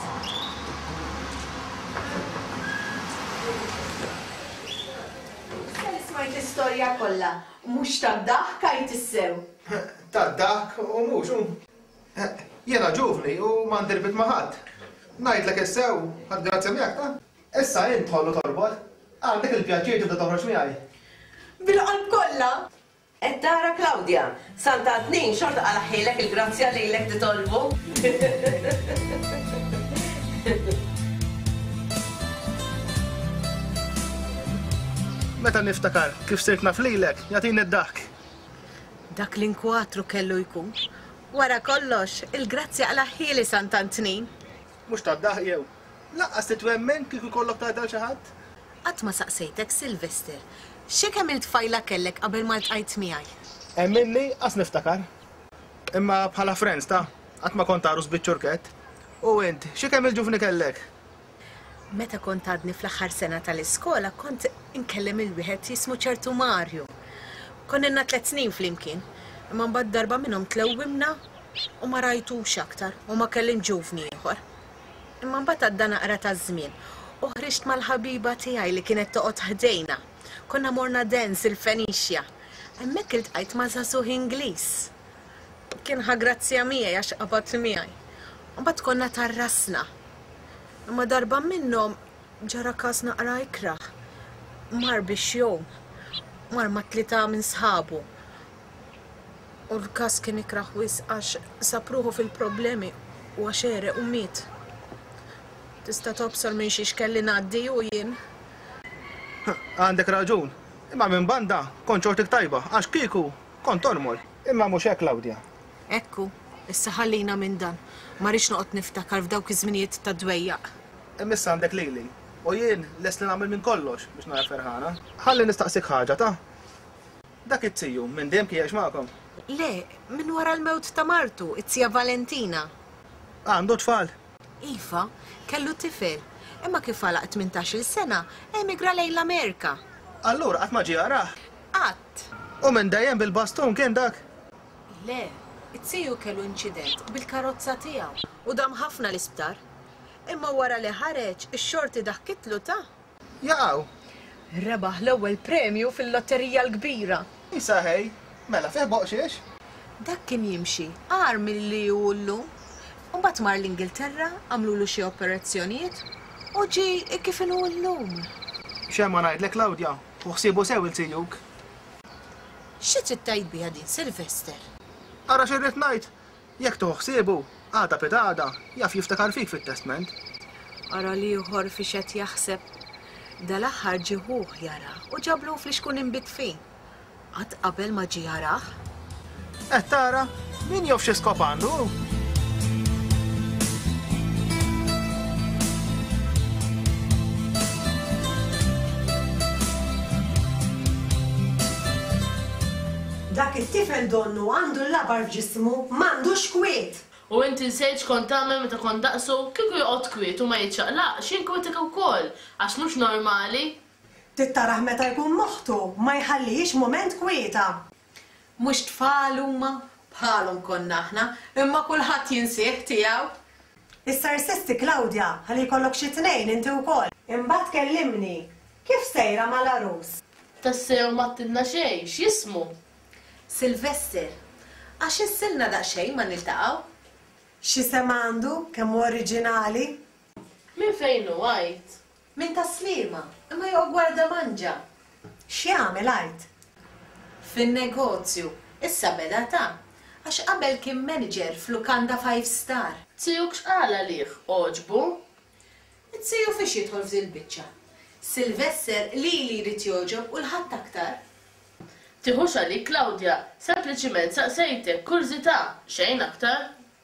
Issa li smajt l-istorja kollha, mhux tad-daħk għid tissew. Tad-daħk u mhux hu. Jiena ġuvni u m'għandi rbit ma' ħadd. Ngħidlek is-sew, ħadd grazzja miegħek, ta? Issa idħol u torbot. Għandek il-pjaċir tibda toħroġ miegħi? Bil-qalb kollha! Qed tara Claudia? Sant'Antnin xorta qalaħħilek il-grazzja li ilek titolbu. Meta niftakar kif sirt naf lilek, jagħtini d-daħk. Dak l-inkwatru kellu jkun. Wara kollox, il-grazzja qlaħħieli Sant'Antnin. Mhux tad-daħq jew? Lanqas titwemmen kieku jkollok tgħid għal xi ħadd? Qatt ma saqsejtek, Sylvester, xi kemm il-tfajla kellek qabel ma ltqajt miegħi? Emminni, qas niftakar. Imma bħala friends, ta', qatt ma kont għarus biċ-ċurkett. U int, xi kemm il-ġufni kellek? Meta kont għadni fl-aħħar sena tal-iskola kont inkellem lil wieħed jismu ċertu Mario. Konnilna tliet snin flimkien, imma mbagħad darba minnhom tlewwimna u ma rajtux aktar u ma kellimx ġuvni ieħor. Imma mbagħad għadda naqra ta' żmien u ħriġt mal-ħabiba tiegħi li kienet toqgħod ħdejna. Konna morna dance il-Fenixja. Hemmhekk iltqajt ma' żagħżugħ Ingliż. Kien ħa grazzja miegħi għax qabad miegħi. Mbagħad konna tgħarrasna. Imma darba minnhom ġara każ naqra ikrah. Mar biex jgħum. Mar ma' tlieta minn sħabu. u l-każ kien ikrah wisq għax sab ruħu fil-problemi u għax għereq u miet. Tista' tobsor minn xiex kelli ngħaddi hu jien. Għandek raġun, imma minn banda kont xortik tajba għax kieku kont tormol. Imma mhux hekk Claudia. Hekk hu, issa ħallina minn dan. Ma rridx noqgħod niftakar f'dawk iż-żminijiet tad-dwejjaq. Imma issa għandek lili u jien lest li nagħmel minn kollox biex narak ferħana. Ħalli nistaqsik ħaġa ta? Dak it-tiju, minn dejjem kien jgħix magħkom? Le, minn wara l-mewt ta' martu, it-tija Valentina. Għandu tfal? Iva, kellu tifel, imma kif għalaq tmintax-il sena, emigra lejn l-Amerika. Allura qatt ma ġie jarah? Qatt. U minn dejjem bil-bastun kien dak? Le, it-tiju kellu inċident bil-karozza tiegħu. U dam ħafna l-isptar. Imma wara li ħareġ, ix-xorti daħkitlu ta'. Jaqaw! Rebaħ l-ewwel premju fil-lotterija l-kbira! Isa Hey! Mela, fih boqxiex? Dak kien jimxi agħar milli hu llum. Imbagħad mar l-Ingilterra, għamlulu xi operazzjonijiet u ġie kif inhu llum. Xejn ma ngħidlek, Claudia. Hu ħsiebu sew il-CUK. Xi trid tgħid biha din, Sylvester? Ara x'irrid ngħid! Jekk tieħu ħsiebu, għada pitgħada jaf jiftakar fik fit-testment. Ara l-ieħor fiex qed jaħseb. Dal-aħħar ġie ħuh jara u ġablu hu flixkun inbid fih. Qatt qabel ma ġie jarah. Qed tara? Min jaf xi skop għandu hu? Dak it-tifel donnu għandu l-għabar f'ġismu, m'għandux kwiet! U int insejt x'kont tagħmel meta kont daqsu? Kieku joqgħod kwiet u ma jiċċaqlaqx, jinkwitek ukoll, għax mhux normali! Tittaraħ meta jkun moħħtu, ma jħallihiex mument kwieta! Mhux tfal huma? Bħalhom konna aħna, imma kulħadd jinsieh tiegħu! Issa rsisti Claudia, ħalli jkollok xi tnejn inti wkoll. Imbagħad kellimni. Kif sejra mal-għarus? Tassew m'għadtilna xejn. X'jismu? Sylvester. Għax issa ilna daqsxejn ma niltaqgħu. X'isem għandu? Kemm hu oriġinali? Minn fejn hu? Għid. Min tas-Sliema, imma joqgħod gwarda manġa. X'jagħmel għid? Fin-negozju. Issa beda ta'. Għax qabel kien manager f'lukanda five star. Tiegħu x'qal għalih? Għoġbu? It-tiju fiex jidħol f'dil-biċċa? Silvester lili jrid jogħġob u 'l ħadd aktar. Tiħux għalik Claudia, sempliċiment saqsejtek, kurżità, xejn aktar.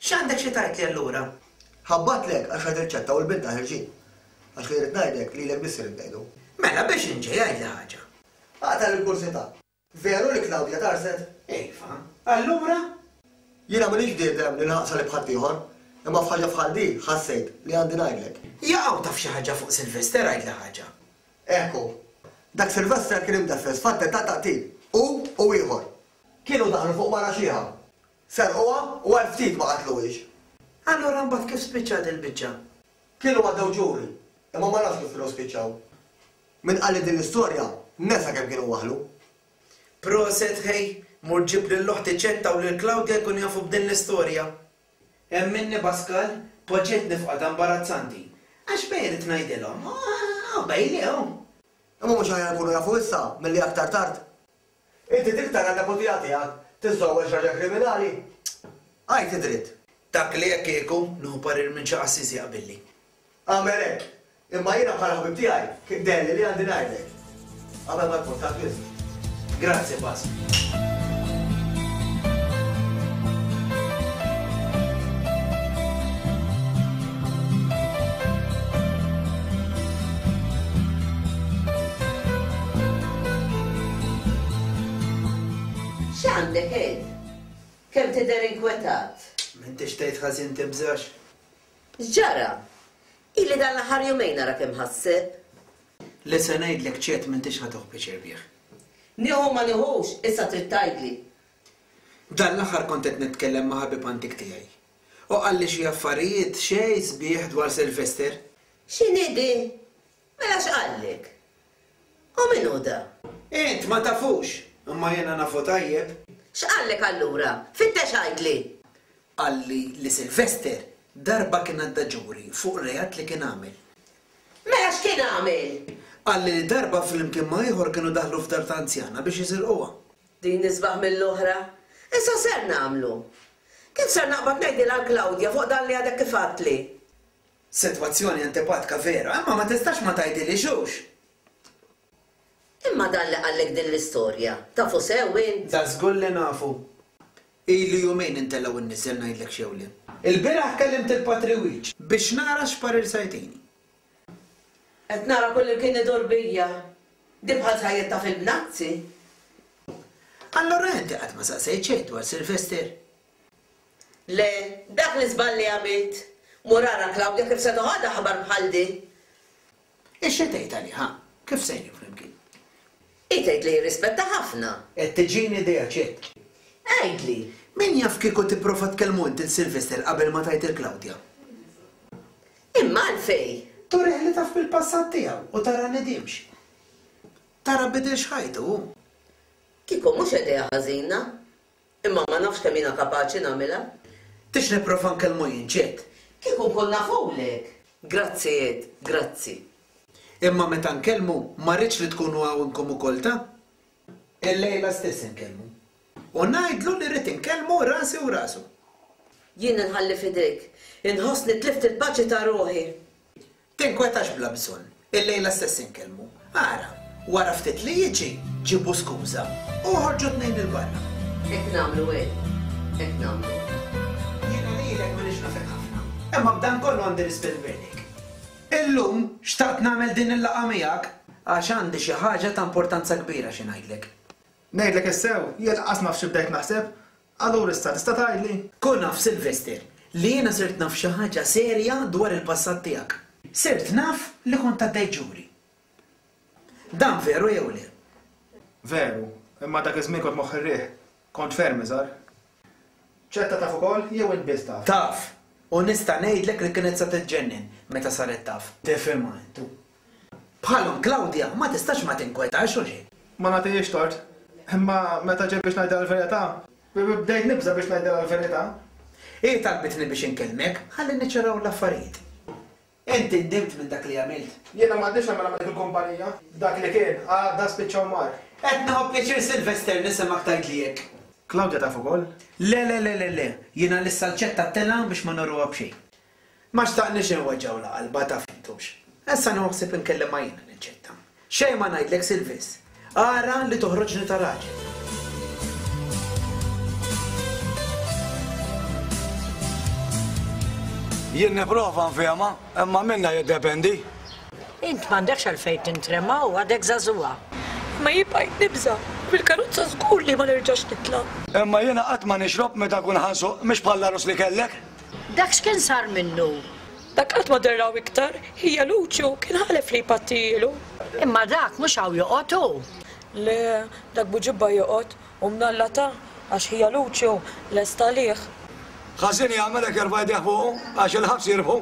X'għandek xi tgħidli allura? Ħabbatlek għax ħadt il-ċetta u l-bilt ta' ħerġin. Għax li rrid ngħidlek, lilek biss irrid ngħidu. Mela, biex int ġej, għidli ħaġa. Aqtgħa lill-kurżità. Veru li Claudia tgħarrset? Iva. Allura? Jiena m'iniex bniedem li nħaq salib ħaddieħor, imma f'ħaġa bħal di, ħassejt, li għandi ngħidlek. Jaqaw hawn taf xi ħaġa fuq Sylvester, għidli ħaġa. Hekk hu. Dak Sylvester kien imdeffes f'attentat ta' qtil. Hu u ieħor. Kienu daħlu fuq mara xieħa. Serquha u għal ftit ma qatluhiex. Allura mbagħad kif spiċċat il-biċċa? Kienu għaddew ġuri, imma ma nafx kif kienu spiċċaw. Min qalli din l-istorja nesa kemm kienu waħlu. Proset ħej, mur ġib lil oħti Ċetta u lil Claudia jkunu jafu b'din l-istorja. Emminni Pascal, poġġejt nifqata imbarazzanti. Għax bejn irid ngħidilhom, oh, bejn, oh. Imma mhux aħjar ikunu jafu issa milli aktar tard? Inti trid tara n-neputija tiegħek tiżżewweġ raġel kriminali? Għid li trid. Dak li hekk kieku nieħu parir minn xi qassis jaqbilli. Agħmel hekk. Imma jiena bħala ħbieb tiegħi, kien deherli li għandi ngħidlek. Qabel ma jkun tard wisq. Grazzi, Bas. X'għandek għid? Kemm tidher inkwetat? M'intix tgħid ħażin tibżax? X'ġara? Ili dan l-aħħar jumejn ara kemm ħasseb. Le se ngħidlek ċert m'intix ħa toħbiġ irbieħ. Nieħu ma nieħux, issa trid tgħidli. Dan l-aħħar kont qed nitkellem ma' ħabib antik tiegħi. U qalli xi affarijiet xejn sbieħ dwar Sylvester. X'inhi din? Mela x'qallek? U min hu da? Int ma tafux, imma jiena nafu tajjeb. X'qallek allura? Fittex għidli! Qalli li Sylvester darba kien għadda ġuri fuq reat li kien għamel. Mela x'kien għamel? Qalli li darba flimkien ma' ieħor kienu daħlu f'dar ta' anzjana biex isirquha. Din isbaħ mill-oħra. Issa x'ser nagħmlu? Kif ser naqbad ngħidilha l-Claudia fuq dan li għadek kif għedtli? Sitwazzjoni antipatika vera, imma ma tistax ma tgħidilix hux. Imma dan li qallek din l-istorja, tafu sew int? Da żgur li nafu. Ilu jumejn intella' u nniżżel ngħidlek xi jew le. Ilbieraħ kellimt il-patriwiċ. Biex nara x'parir se jtini. Qed nara kullimkien idur bija. Din bħal tħajjet ta' film Nazi. Allura inti qatt ma saqsejt xejn dwar Silvester? Le, dak l-iżball li għamilt! Murara, Claudia, kif se toħodha ħabar bħal din? Hi xi tgħid għalih, ha? Kif se ngħinu flimkien? Hi tgħid li jirrispettah ħafna. Qed tiġini idea, Ċed. Għidli, min jaf kieku tipprova tkellmu int lil Sylvester qabel ma tgħid lil Claudia? Imma għalfejn? Turih li taf bil-passat tiegħu u tara nediemx. Tara bidilx ħajtu hu. Kieku mhux idea ħażina. Imma ma nafx kemm jiena kapaċi nagħmilha. Biex nipprova nkellmu jien, Ġed. Kieku nkun naf hawnhekk! Grazzi, Ed, grazzi. Imma meta nkellmu, ma rridx li tkunu hawn inkom ukoll, ta? Illejla stess inkellmu. U ngħidlu li rrid inkellmu rasi u rasu. Jien inħalli f'idejk. Inħossni tlift il-paċi ta' ruħi. Tinkwetax bla bżonn, illejla stess inkellmu. Ara, wara ftit li jiġi, ġibu skuża u oħorġu t-tnejn 'il barra. Hekk nagħmlu wi, hekk nagħmlu. Jiena lilek m'iniex nafek ħafna, imma b'dan kollu għandi rispett kbir lejk. Illum xtaqt nagħmel din il-laqgħa miegħek għax għandi xi ħaġa ta' importanza kbira xi ngħidlek. Ngħidlek is-sew, jien lanqas naf xi bdejt naħseb, Allura issa tista' tgħidli? Kun naf, Sylvester, li jiena sirt naf xi ħaġa serja dwar il-passat tiegħek. Sirt naf li kont għaddej ġuri. Dan veru jew le? Veru, imma dak iż-żmien kont moħħi r-riħ. Kont ferm iżgħar. Ċetta taf ukoll jew int biss taf? Taf, u nista' ngħidlek li kienet sa tiġġennen meta saret taf. Tifhimha int, hu. Bħalhom Claudia ma tistax ma tinkwetax, u lejn. Ma nagħtihiex tort. Imma meta ġiet biex ngħidilha l-verità, bdejt nibża' biex ngħidilha l-verità. Hi talbitni biex inkelmek, ħalli niċċaraw l-affarijiet. Inti ndimt minn dak li għamilt? Jiena ma għandix nagħmilha ma' dik il-kumpanija. Dak li kien, għadda, spiċċa u mar. Qed nieħu pjaċir Sylvester nisimgħek tgħidli hekk. Claudia taf ukoll? Le, le, le, le, le. Jiena l-issalċetta t-telgħa biex ma nurruha b'xejn. Ma xtaqniex inweġġgħulha qalbha ta' Fitux. Issa nieħu ħsieb inkellimha jiena lil ġiddha. Xejn ma ngħidlek Silvis. Ara li toħroġni ta' raġel. Jien nipprova nfehimha, imma minnha jiddependi. Int m'għandekx għalfejn tintrema u għadek żagħżugħa. Imma jien bqajt nibża'. Bil-karozza żgur li ma nerġax nitla'. Imma jiena qatt ma nixrob meta nkun ħa nsuq, mhix bħall-għarus li kellek. Dak x'kien sar minnu? Dak qatt ma derraw iktar, ħija Luċju kien ħalef li jpattijielu. Imma dak mhux hawn joqgħod hu? Le, dak b'u ġibba joqgħod, u minn Alla ta, għax ħija Luċju lesta għalih. Ħażin jagħmel hekk jerfa' jdejh fuqu, għax il-ħabs jirbħu.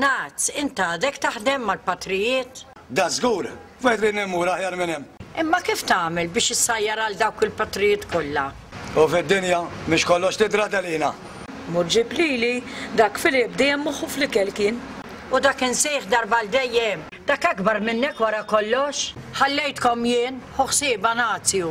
Naz, int għadek taħdem mal-patrijiet? Da żgur! Fejn tridni mmur aħjar minn hemm? Imma kif tagħmel biex issajjar għal dawk il-patrijiet kollha? U fid-dinja, mhix kollox tidhra telina? Mur ġib lili dak Filip dejjem moħħu fl-ikel kien. U dak insejh darba għal dejjem. Dak akbar minnek wara kollox? Ħallejtkom jien, ħu ħsiebha Nazju.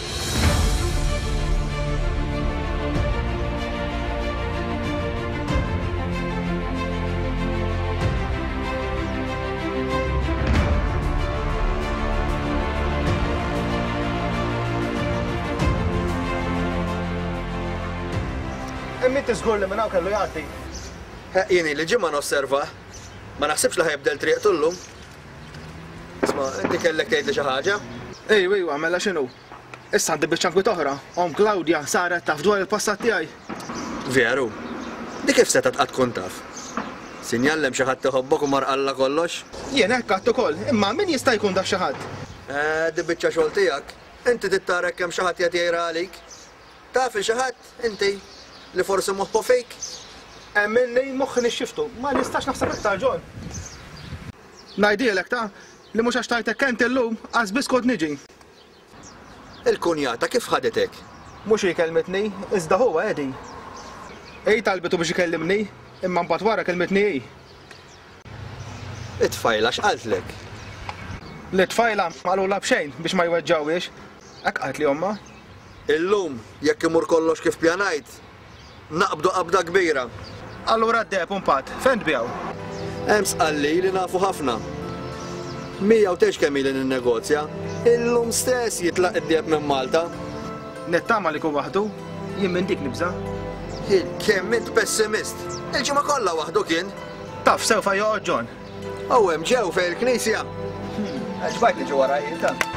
Imma inti żgur li minn hawn kellu jgħaddi? Ħaqqieni, li ġimgħa nosservah. Ma naħsibx li ħa jibdel triqtu llum. Isma', inti kellek tgħidli xi ħaġa? Ejw, ejwa, mela x'inhu? Issa għandi biċċa nkwiet oħra. Omm Claudia saret taf dwar il-passat tiegħi. Veru? Di kif setgħet qatt tkun taf? Sinjal li hemm xi ħadd iħobbok u marqalla kollox? Jien hekk għadt ukoll, imma min jista' jkun dak xi ħadd? Eh, di biċċa xogħol tiegħek. Inti trid tara jekk hemm xi ħadd qiegħed jgħira għalik. Taf lil xi ħadd, inti, li forsi moħħu fik? Għemilni moħħi nixxiftu. Ma nistax naħseb iktar, John. Ngħidilek, ta, li mhux għax tajtek kent illum, qas biss kont niġi. Il-kunjata kif ħaditek? Mhux hi kellmitni, iżda hu, Eddie. Hi talbitu biex ikellimni, imma mbagħad wara kellmitni hi. It-tfajla x'qaltlek? Lit-tfajla ma qalulha b'xejn biex ma jweġġgħuhiex. Hekk qaltli ommha. Illum, jekk imur kollox kif pjanajt, naqbdu qabda kbira. Allura d-deheb u mbagħad, fejn tbiegħu? Hemm Sqallij li nafu ħafna. Miegħu tgħix kemm ili ninnegozja. Illum stess jitlaq id-deheb minn Malta. Nittama li jkun waħdu, jien minn dik nibża'. Kemm int pessimist! Il-ġimgħa kollha waħdu kien. Taf sew fejn joqgħod John? Aw hemm ġew fejn il-knisja. Ġbajt li ġewwa rajl tant.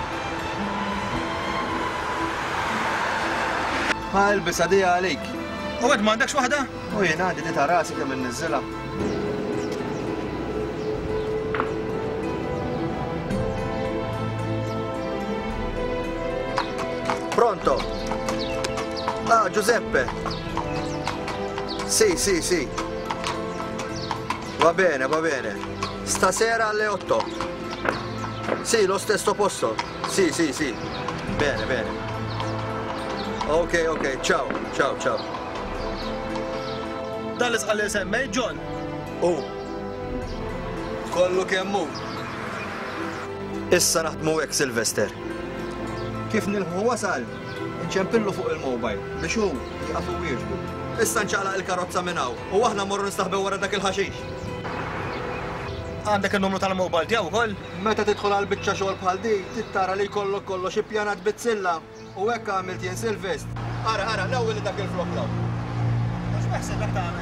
Ma ilbis għadija għalik. U għed m'għandekx waħda? U jien għandi dita rasi kemm inniżżilha. Pronto? Ah, Giuseppe. Sì, sì, sì. Va bene, va bene. Stasera alle 8. Sì, lo stesso posto. Sì, sì, sì. Bene, bene. Ok, ok, ciao, ciao, ciao. Dan l-isqal li semmej John. U. Kollu kemmu. Issa naħdmu hekk Sylvester. Kif nilħu wasal? Inċempillu fuq il-mobile biex hu jieqaf iwieġbu. Issa nċaqlaq il-karozza minn hawn u aħna mmorru nistaħbew wara dak il-ħaxix. Għandek in-numru tal-mobile tiegħu wkoll? Meta tidħol għal biċċa xogħol bħal di, trid tara li jkollok kollox ippjanat bizzilla. U hekk għamilt jien Silvest. Ara, ara, nawwilli dak il-flokk 'l hawn. U x'beħsibek tagħmel?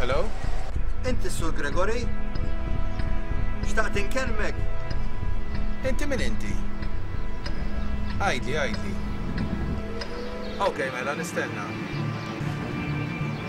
Hello? Inti Sur Gregory? Xtaqt inkellmek? Inti min inti? Għajdi, għajdi. Ok, mela, nistenna.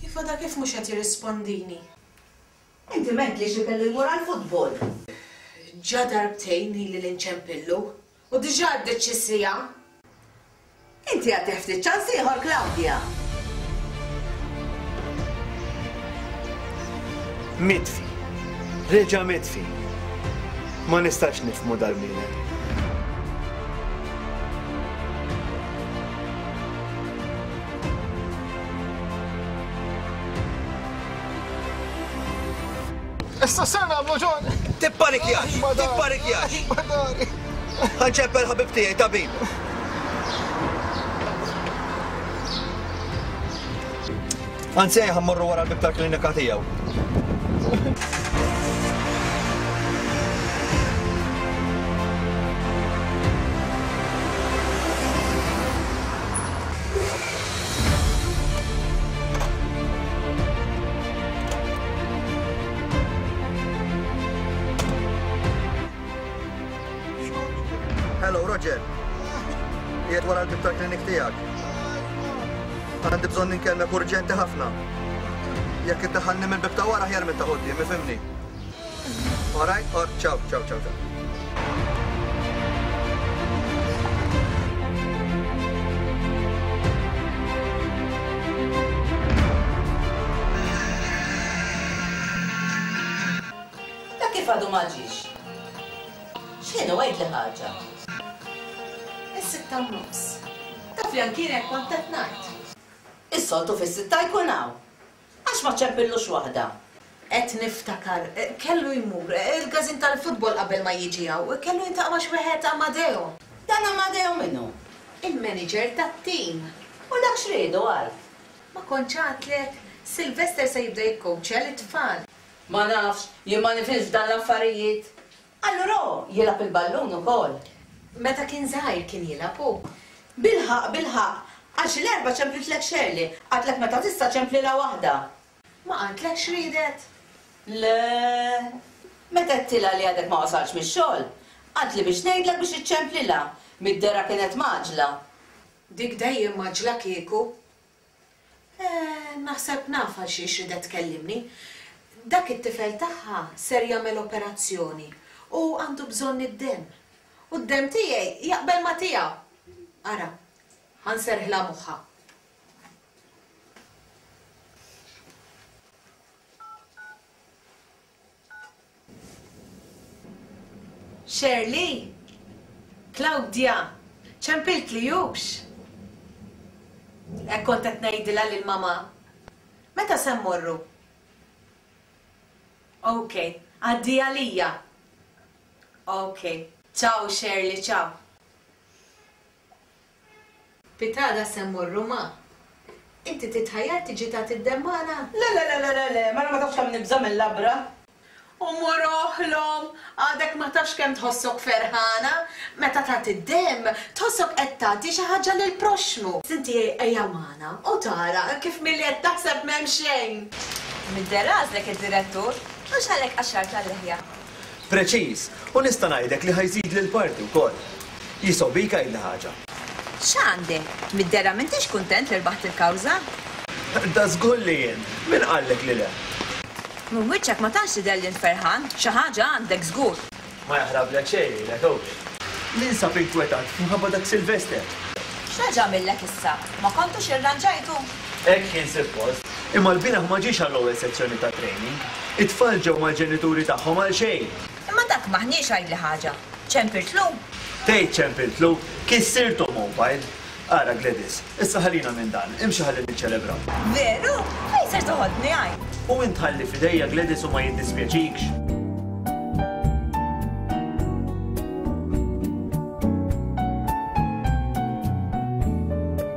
Kif għada kif mhux qed jirrispondini? Inti m'għedtlix li kellu jmur għall-futbol? Ġa darbtejn ili li nċempillu u diġà għaddiet xi siegħa. Inti agħtih ftit ċans ieħor Claudia. Mitfi. Reġa' mitfi. Ma nistax nifhmu dal-bniedem. Issa ser nagħmlu ġon! Tippanikjax! Tippanikjax! Ħa nċeppel ħabib tiegħi tabib. Anzi, ħa mmorru wara l-bib tal-klinika tiegħu. Hello, Roger. Jiet wara l-bibta klinik tijak. Għandi bżon ninkellmek urġenti ħafna. Jekk id-daħalni minn bibta wara ħjar minn taħoddi, mi fimni. Alright, or, ciao, ciao, ciao, ciao. Ta' kif għadu ma ġiex? X'ħinu għidli ħaġa? Is-sitta u nofs. Taf li anki jien hekk kont qed ngħid. Is-soltu fis-sitta jkun hawn. Għax ma ċempillux waħda? Qed niftakar. Kellu jmur. Il-każin tal-futbol qabel ma jiġi hawn. Kellu jiltaqa' ma' xi wieħed Amadeo. Dan Amadeo min hu? Il-manager tat-tim. U dak x'riedu għal? Ma kontx għedtlek? Sylvester se jibda jikkowċja lit-tfal. Ma nafx, jien ma nifhimx f'dan l-affarijiet. Allura hu jilgħab il-ballun ukoll? Meta kien żgħir kien jilgħab hu? Bilħaqq, bilħaqq, għal xi l-erbgħa ċemplitlek Shirley, qaltlek meta tista' ċemplilha waħda. Ma qaltlek x'riedet? Le. Meta għedtilha li għadek ma wasaltx mix-xogħol, qaltli biex ngħidlek biex iċċemplilha, mid-dehra kienet mgħaġġla. Dik dejjem mgħaġġla kieku. Eeh, naħseb naf għalxiex ridet tkellimni. Dak it-tifel tagħha ser jagħmel operazzjoni u għandu bżonn id-demm. U d-demm tiegħi jaqbel ma' tiegħu. Ara, ħa nserrħilha moħħha. Shirley, Claudia, ċempiltli hux? Hekk kont qed ngħidilha lil mamà. Meta se mmorru? Ok, għaddi għalija. Ok. Ciao Shirley, ciao. Pitada se mmorru ma'. Inti trid tħajjar tiġi tagħti d-demm magħna? Le, le, le, le, le, mela ma tafx kemm nibża' mil-labra. U moroħlhom, għadek ma tafx kemm tħossok ferħana, meta tagħti d-demm, tħossok qed tagħti xi ħaġa lill-proxxmu. Inti ejja magħna u tara kif milli qed taħseb m'hemm xejn! Midher għażlek id-direttur, mhux għalhekk qaxxart għal-leħja. Preċiż, u nista' ngħidlek li ħa jżidli l-parti wkoll. Jiso bik għidli ħaġa. X'għandek? Mid-dehra m'intix kuntent li rbaħt il-kawża? Dażgur li jien! Min qallek li le? Minn wiċċek ma tantx tidher li int ferħan. Xi ħaġa għandek żgur. Ma jaħrablek xejn lilek hux? Ninsab inkwetat minħabba dak Silvester. X'reġa' għamillek issa? Ma kontux irranġajtu? Hekk kien sippost. Imma lbieraħ ma ġiex għall-ewwel sezzjoni ta' training. It-tfal ġew mal-ġenituri tagħhom għal xejn! Imma dak m'aħniex għidli ħaġa. Ċempiltlu? Tgħid ċempiltlu? Kissirtu mobile! Ara, Gladys, issa ħallina minn dan. Imxi ħalli niċċelebraw. Veru? Fejn ser toħodni għid? U int ħalli f'idejja, Gladys, u ma jiddispjaċikx.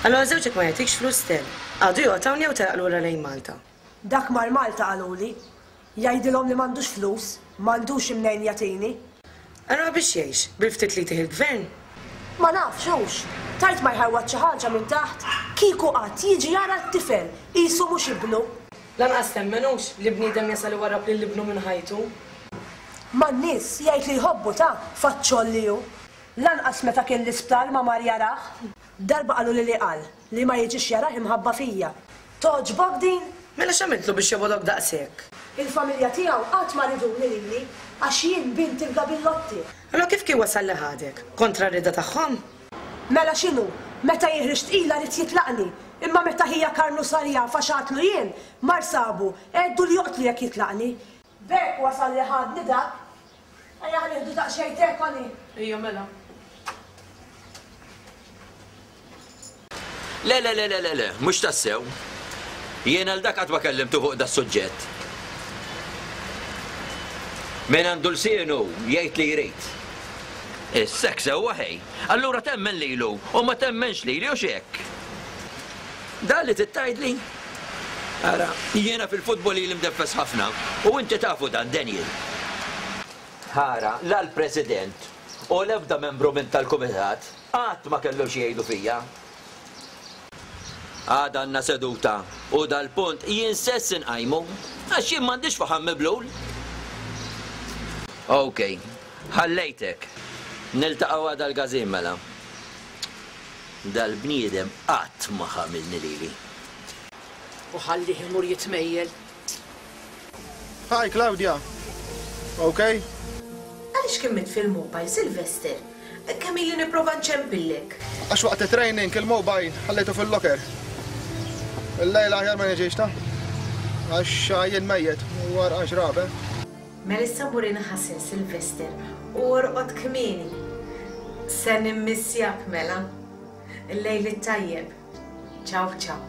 Allura żewġek ma jagħtikx flus ten. Għadu joqgħod hawn jew telaq lura lejn Malta? Dak mar Malta qaluli. Jgħidilhom li m'għandux flus, m'għandux imnejn jagħtini. Allura biex jgħix? Bil-ftit li jtih il-Gvern? Ma nafx, hux. Tgħid ma jħawwadx xi ħaġa minn taħt? Kieku qatt jiġi jara t-tifel, qisu mhux ibnu. Lanqas temmen hux, li bniedem jasal iwarrab lil ibnu minn ħajtu. Man-nies, jgħid li jħobbu ta, faċċol li hu. Lanqas meta kien l-isptar ma mar jarah. Darba qalu lili qal li ma jiġix jarah imħabba fija. Togħġbok din? Mela x'għamiltlu biex jobgħodok daqshekk? Il-familja tiegħu qatt ma riduni lili għax jien bint il-Gabillotti. Allura kif kien wasal li ħadek? Kontra r-rieda tagħhom? Mela x'inhu? Meta jiħrix tqila ried jitlaqni. Imma meta ħija Karnu sar jaf għax għatlu jien, mar sabu, għeddu li joqtlu jekk jitlaqni. B'hekk wasal li ħadni dak. Ejja nieħdu daqsxejn tè, Connie. Ejja mela. Le, le, le, le, le, mhux tassew. Jien għal dak qatt ma kellimtu fuq das-suġġett. Min għandu lsienu jgħid li jrid. Is-seks sewwa ħej. Allura temmen lilu u ma temmenx lili u x'hekk. Dan li trid tgħidli? Ara, jiena fil-futbol ili mdeffes ħafna, u inti tafu dan, Daniel. Ara, la l-President u l-ebda membru minn tal-Kumitat qatt ma kellu xi jgħidu fija. Għada għandna seduta u dal-punt jien sess inqajmu, għax jien m'għandix faħam miblul. Okej, ħallejtek. Niltaqgħu għada l-Gazin mela. Dal-bniedem qatt ma ħamilni lili. U ħallih imur jitmejjel. Hi Claudia! Ok? Għaliex kien mit fil-mobile, Sylvester? Kemm ili nipprova nċempillek! Għax waqt it-training il-mobile ħallejtu fil-locker. Illejla aħjar ma niġix, ta? Għax għajjien mejjet u għarqan xrabe. Melissa Burin Ħasil Silvester u orqod kmieni! Se nimmissjak mela! Il-lejl it-tajjeb! Ciao ciao!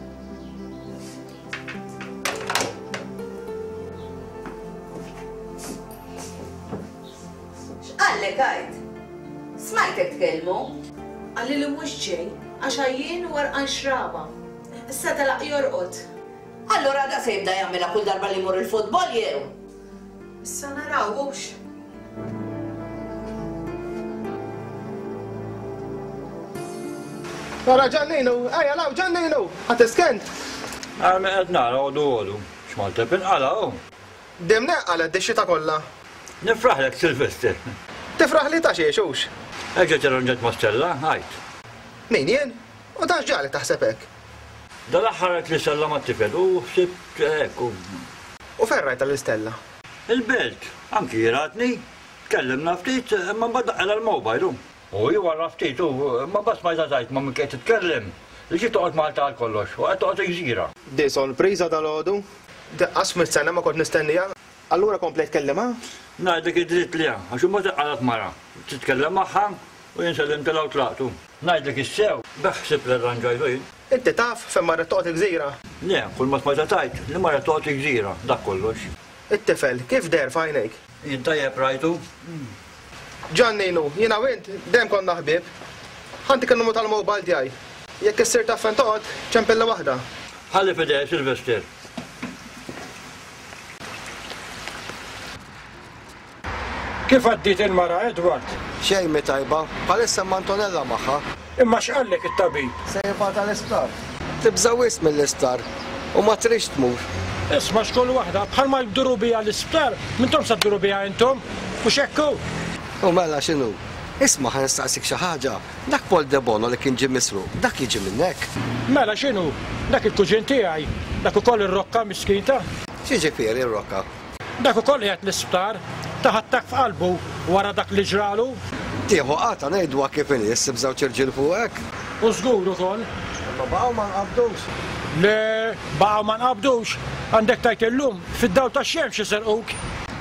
X'qallek għid? Smajtek tkellmu? Qalli li mhux ġej għax għajjien u għerqan xraba. Issa telaq jorqod. Allura għada se jibda jagħmilha kull darba li jmur il-futbol jew? Issa naraw hux. Ara ġanninu, ejja law ġanninu, għat iskent. Għal me qed nara għodu għodu, x'maltep inqala u. Dimne għalet dixxita kollha. Nifraħlek Silvester. Tifraħ li ta' xiexux. Eġa tirranġet ma' Stella, għajt. Min jien? U dan x'ġali taħseb hekk? Dal-aħħar għedt li Stella mat-tifel u ħsibt hekk u. U fejn rajtha lil Stella? Il-belt. Anki hi ratni. Tkellimna ftit, imma mbagħad daqqilha l-mobile u. U hi warrab ftit u, imma mbagħad smajtha tgħid ma' min kienet titkellem li ġiet toqgħod Malta għal kollox u qed toqgħod il-gżira. Di sorpriża dalgħodu. Daqqa smit-sena ma kont nistenniha. Allura komplejt tkellimha? Ngħidlek id-dritt le, għax imbagħad inqalgħet mara. Titkellem magħha u jien sellimtilha u tlaqt u. Ngħidlek is-sew, b'hekk ħsibt li rranġajtu jien. Inti taf fejn marret toqgħod il-gżira? Le, kull ma smajtha tgħid li marret toqgħod il-gżira, dak kollox. It-tifel, kif deher f'għajnejk? Jien tajjeb rajtu. Ġanninu, jiena u int dejjem konna ħbieb. Ħa ntik in-numru tal-mowbajl tiegħi. Jekk issir taf fejn toqgħod, ċempilli waħda. Ħalli f'idejh, Silvester. Kif għaddiet il-mara, Edward? Xejn, mhi tajba. Bħalissa hemm Antonella magħha. Imma x'qallek it-tabib? Se jibgħatha l-isptar. Tibża' wisq mill-isptar u ma tridx tmur. Isma' x'kull waħda, bħalma jduru biha l-isptar, m'intomx se dduru biha intom. Mhux hekk hu? U mela x'inhu? Isma' ħa nistaqsik xi ħaġa, dak Paul Debono li kien ġie misruq, dak jiġi minnek? Mela x'inhu? Dak il-kuġin tiegħi, dak ukoll ir-rokka miskin ta'. X'jiġifieri r-rokka? Dak ukoll qiegħed l-isptar, tah attakk f'qalbu wara dak li ġralu. Tieħu qatgħa ngħidwa kif inhi, ssib żewġ irġiel fuqek? U żgur ukoll. Imma baqgħu ma nqabdux. Le, baqgħu ma nqabdux. Għandek tgħid illum, fid-dawl tax-xemx iserquk.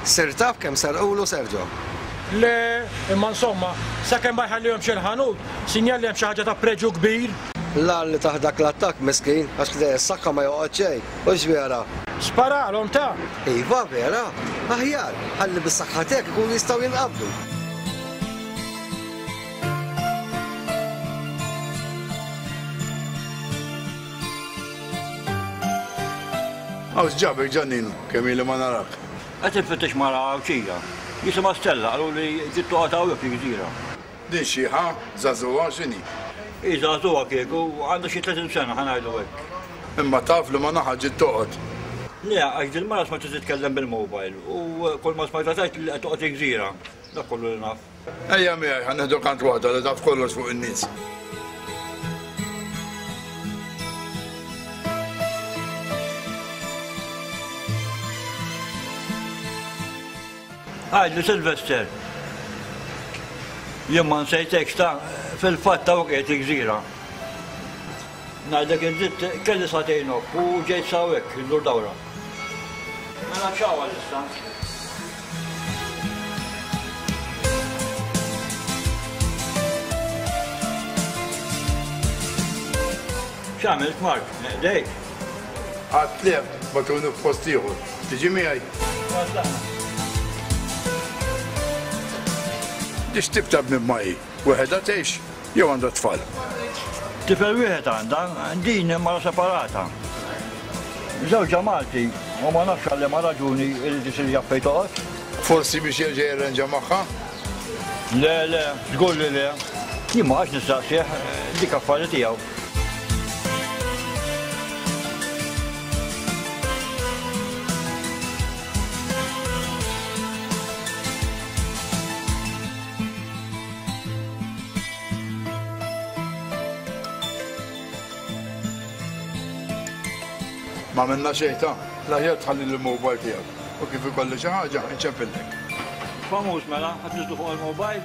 Sirt taf kemm serqulu Sergio? Le, imma insomma, sakemm ma jħallihomx il-ħanut, sinjal li hemm xi ħaġa ta' preġu kbir. L-agħar li tah dak l-attakk, miskin, għax ħdejja s-sakka ma joqgħod xejn. U x'vera? Sparalhom ta! Iva, vera. Aħjar, ħalli bis-saħħa tiegħek ikunu jistgħu jinqabdu. Hawn x'ġabek Ġannino, kemm ili ma narak? Qed infittex mara Għawdxija. Jisimha Stella, qaluli ġiet toqgħod hawn fil-gżira. Din xiħa żagħżugħa x'inhi? Hi żagħżugħa kieku, għandha xi tletin sena, ħa ngħidu hekk. Imma taf liema naħa ġiet toqgħod? Le, għax dil-mara smajtha titkellem bil-mobile u kulma smajtha tgħid li qed toqgħod il-gżira. Dak kollu li naf. Ejja miegħi ħa nieħduk għand waħda li taf kollox fuq in-nies. Għidli Sylvester, jien ma nsejtekx ta, fil-fatt hawn qiegħed il-gżira. Ngħidlek inżid, kelli sagħtejn off u ġejt sa hawnhekk indur dawra. Mela ciao għalissa. X'għamilt Mark? Neqdejt? Għad tliegħeb ma' tuni f'post ieħor. Tiġi miegħi? Tixtieq ta' bniedem ma' hi? Weħedha tgħix jew għandha tfal? Tifel wieħed għandha, din mara separata. Żewġha Malti u ma nafx għal liema raġuni irid isir jaf fejn toqgħod. Forsi biex jerġa' jirranġa magħha? Le, le, żgur li le. Jien ma għadx nistaqsih, dik affari tiegħu. M'għamilna xejn ta', l-aħjar tħalli l-mobile tiegħek. U kif ikolli xi ħaġa, inċempillek. Famuż mela, qed niġdu fuq il-mobile?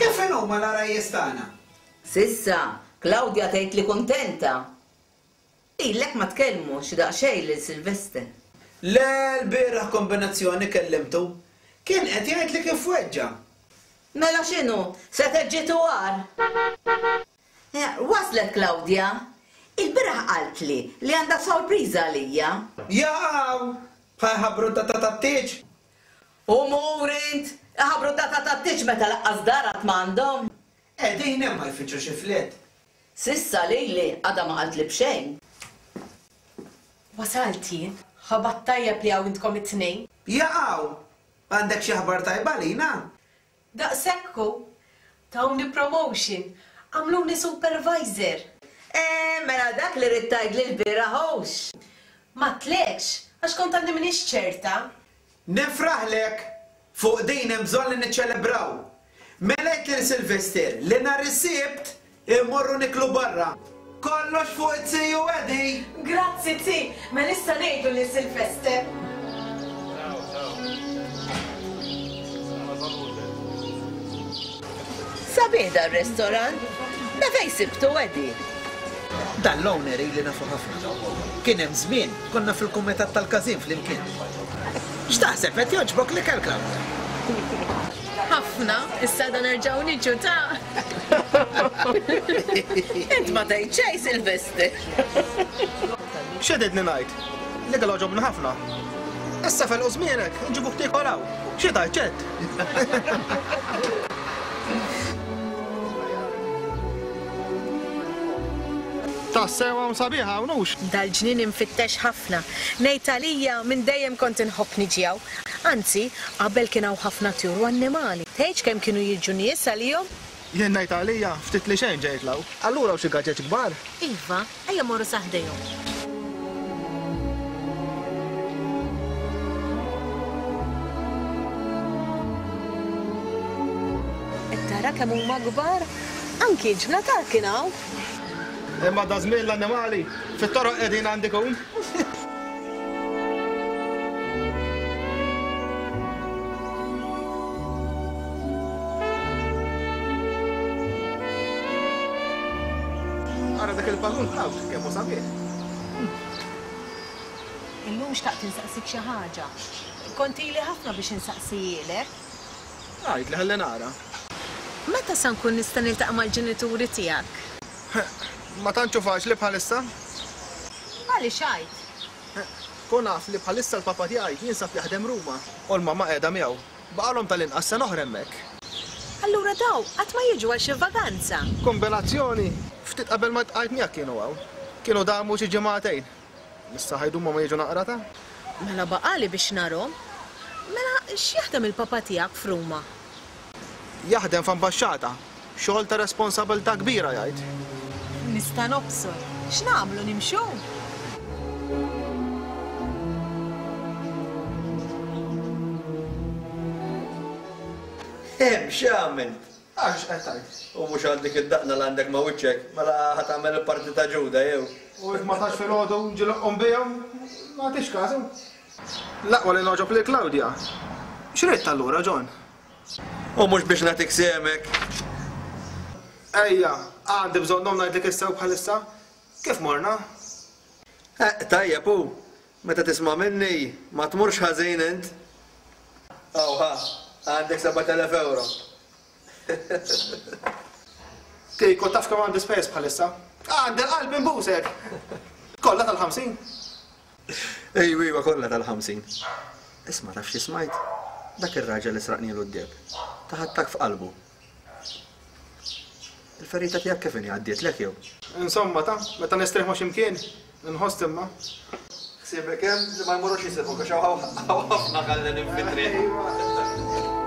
Kif inhuma l-għarajjes tagħna? S'issa, Claudia tgħid li kuntenta. Ilek ma tkellmu xi daqsxejn lil Sylvester. Le, lbieraħ kombinazzjoni kellimtu. Kien qed jgħid li kif weġġa'. Mela x'inhu, se teġġi twar? Waslet Claudia? Il-bieraħ qaltli li għandha sorpriża għalija. Jaqaw! Ħa jħabbru t-tata tat-tieġ! U mur int! Iħabbru t-tata tat-tieġ meta laqqas dar għad m'għandhom! Qegħdin hemm ma jfittxu xi fliet! S'issa lili għadha ma qaltli b'xejn! Wasalt jien! Ħabar tajjeb li hawn intkom it-tnejn! Jaqaw! Għandek xi ħbar tajb għalina? Daqshekk hu! Tawni promotion! Għamluni supervisor! Eeh, mela dak li ridt tgħidli lbieraħ hux! Ma tlgħetx, għax kont għadni m'iniex ċerta. Nifraħlek! Fuq din hemm bżonn li niċċelebraw! Mela għidt lil Silvester li nhar is-Sibt Immorru niklu barra. Kollox fuq it-tea u Eddie! Grazzi tea! Mela issa ngħidu lil Silvester. Sabiħ dan restorant. Da fejn sibtu Eddie? Dan l-owner ili nafu ħafna. Kien hemm żmien konna fil-kumitat tal-każin flimkien. X'taħseb qed jogħġbok l-ikel club? Ħafna, issa għada nerġgħu niġu ta'. Int ma tgħid xejn Silvester. Xedidni ngħid? Li dan għoġobni ħafna. Issa felqu żmienek, inġibuk tiekol hawn. Xi tgħid ċed? Tassew hawn sabiħ hawn hux? Dal-ġnien infittex ħafna. Ngħid għalija minn dejjem kont inħobb niġi hawn. Anzi, qabel kien hawn ħafna tjur u annimali. Tgħidx kemm kienu jiġu nies għalihom! Jien ngħid għalija, ftit li xejn ġejt 'l hawn. Allura hawn xi gaġeġ kbar? Iva, ejja mmorru sa ħdejhom. Qed tara kemm huma kbar? Anki ġbla t'art kien hawn! Imma dażżmien l-annimali fit-toroq qegħdin għand ikun. Ara dak il-ballun taf kemm hu sabiħ! Illum xtaqt insaqsik xi ħaġa. Kont ili ħafna biex insaqsihielek. Għidli ħalli nara. Meta sa nkun nista' niltaqa' mal-ġenituri tiegħek? Ma tantx hu faċli bħalissa. Għaliex għidt? Kun af li bħalissa l-Papa tiegħi jinsab jaħdem Ruma. U l-mamma qiegħda miegħu. Baqgħalhom tal-inqas sena oħra hemmhekk. Allura dawn qatt ma jiġu għal xi vaganza? Kombinazzjoni! Ftit qabel ma ltqajt miegħek kienu hawn. Kienu damu xi ġimagħtejn. Issa ħajdu huma ma jiġu naqrata? Mela baqali biex narhom. Mela x'jaħdem il-Papa tiegħek f'Ruma? Jaħdem f'ambaxxata. Xogħol ta' responsabiltà kbira jgħid. Nista' nobsor. X'nagħmlu, nimxu? Hemm x'għamilt! Ara x'qed tgħid! U mhux għal dik id-daqna li għandek ma' wiċċek, mela ħa tagħmel il-parti ta' Ġuda, jew? U jekk ma tax filgħodu, ġi loqqhom bihom, ma jagħtix każu. L-aqwa li nogħġob lil Claudia. X'ridt allura, John? U mhux biex nagħtik sehmek? Ejja, għandi bżonnhom ngħidlek is-sew bħalissa. Kif morna? Eħ, tajjeb hu. Meta tisma' minni, ma tmurx ħażin int. Aw ħa, għandek sebat elef ewro. Kieku taf kemm għandi spejjeż bħalissa. Għandi l-qalb inbusek! Kollha tal-ħamsin? Ejw ejwa kollha tal-ħamsin. Isma' taf xi smajt? Dak ir-raġel li sraqnielu d-deheb, taħattak f'qalbu. Il-ferita tiegħek kif inhi għaddietlek jew? Insomma ta, meta nistrieħ ma' x'imkien, inħoss imma. Ħsiebek hemm li ma jmorrux jisirħuk għax hawn ħafna gallenin fit-triq.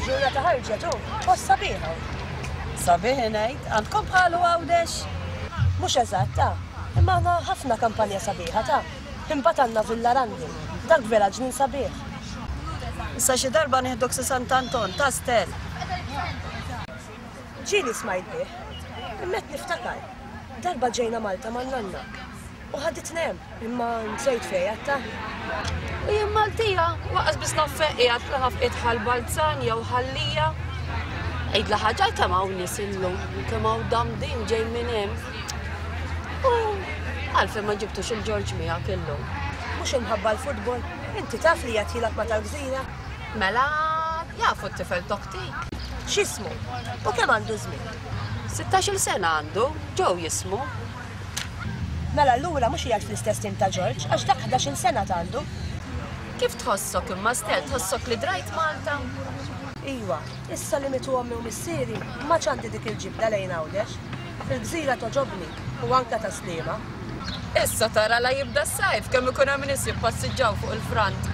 Ġurnata ħarġet u post sabiħa. Sabiħ ngħid, għandkom bħalu għawdex? Mhux eżatt ta' imma għandna ħafna kampanja sabiħa ta' imbagħad għandna Villa Randi, dak vera ġnun sabiħ. Issa xi darba nieħdok sa Sant Anton ta' Stel. Ġieli smajt bih, imma qed niftakar. Darba ġejna Malta ma' nanna u ħaditna hemm, imma ntrejt fej għatta. U jien Maltija, waqas biss naffeq qiegħed fl-ħaf itħal Balzan jew ħallija. Għid la ħaġa kemm hawn nies illum, kemm hawn damdin ġej minn hemm. U għalfejn ma ġibtux il-Ġorġ miegħek illum. Mhux imħabba l-futbol, inti taf li qed jilgħab ma' tal-gżira. Mela, jafu t-tifel t'oħtik? X'ismu? U kemm għandu żmien? Sittax-il sena għandu, Joe jismu. Mela allura mhux qiegħed fl-istess tim ta' George, għax dak ħdax-il sena għandu. Kif tħossok imma Stell, tħossok li drajt Malta? Iva, issa li mietu ommi u missieri, m'għadx għandi dik il-ġibda lejn Għawdex. Il-gżira togħġobni, u anke ta' Sliema. Issa tara la jibda s-sajf kemm ikun hemm nies jippassiġġaw fuq il-frant.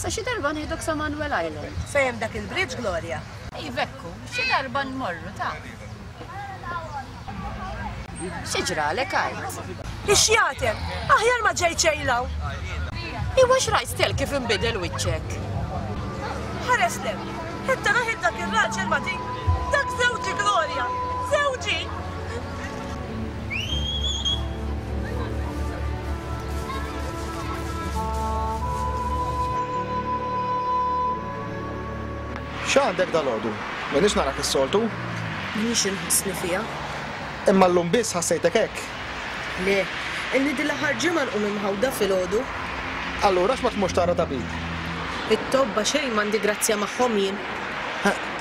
Sa xi darba nieħdok sa Manuel Island. Fejn hemm dak il-bridge, Gloria? Iva hekk hu, xi darba nmorru taf. Xi ġralek għid? Ix jagħtem? Aħjar ma ġejt xejn law. Iwa x'rajt stel kif inbidel wiċċek? Ħares lem, ħetta naħed dak ir-raġel ma' din. Dak żewġi Gloria, żewġi! X'għandek dalgħodu? Minix narak is-soltu. Mhix inħossni fiha. Imma llum biss ħassejtek hekk. Le, inni din l-aħħar ġimgħa nqum imħawda filgħodu. Allura x'ma tmurx tara tabib? It-tobba xejn m'għandi grazzja magħhom jien.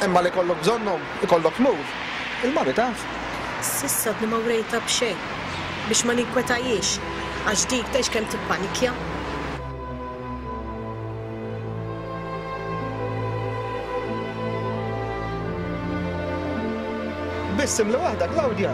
Imma li kollok bżonnhom, ikollok tmur. Il-mami taf. S'issa għadni ma wrejtha b'xejn, biex ma ninkwetahiex, għax dik tgħix kemm tippanikja. Biss imla waħda, Claudia!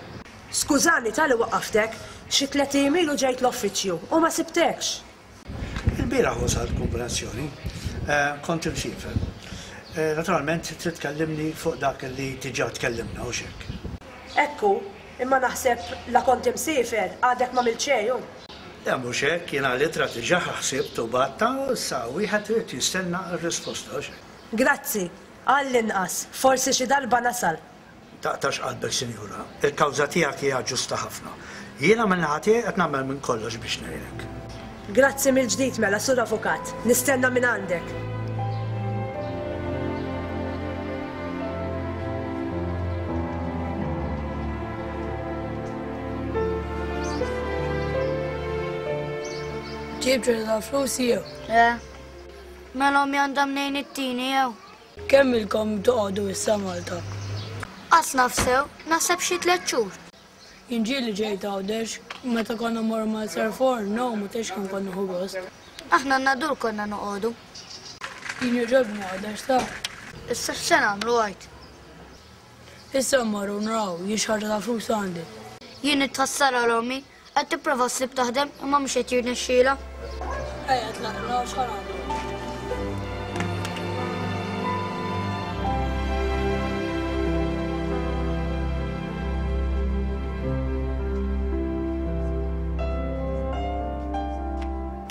Skużani talli waqqaftek, xi tliet ijiem ilu ġejt l-offiċċju u ma sibtekx! Ilbieraħ użajt kombinazzjoni. Kont imsiefer. Naturalment trid tkellimni fuq dak li diġà tkellimna, hux hekk? Hekk hu, imma naħseb la kont imsiefer, għadek m'għamilt xejn, hu? Le mhux hekk, jiena l-ittra diġà ħsibt u bgħattha u issa wieħed irid jistenna r-risposta, hux hekk? Grazzi, għallinqas, forsi xi darba nasal. Taqtax qalbek, Sinjura. Il-kawża tiegħek hija ġusta ħafna. Jiena min-naħa tiegħi qed nagħmel minn kollox biex ngħinek. Grazzi mill-ġdid mela, Sur Avukat. Nistenna mingħandek. Ġibt ċerta tal-flus jew? Le. Mela ommi għandha mnejn ittini jew? Kemm ilkom toqogħdu issa Malta? Qatt naf sew, naħseb xi tliet xhur. Jien ġieli ġejt Għawdex, meta konna mmorru ma' Sir Forn, no, ma tgħidx kemm kont nieħu gost. Aħna n-Nadur konna noqogħdu. Jien jogħġobni Għawdex taf. Issa x'se nagħmlu għid? Issa mmorru nraw, jien xi ħaġa ta' flus għandi. Jien nitħassar għal ommi, Qed tipprova ssib taħdem imma mhux qed jirnexxielha. Ejja tlaqna u x'ħa nagħmlu.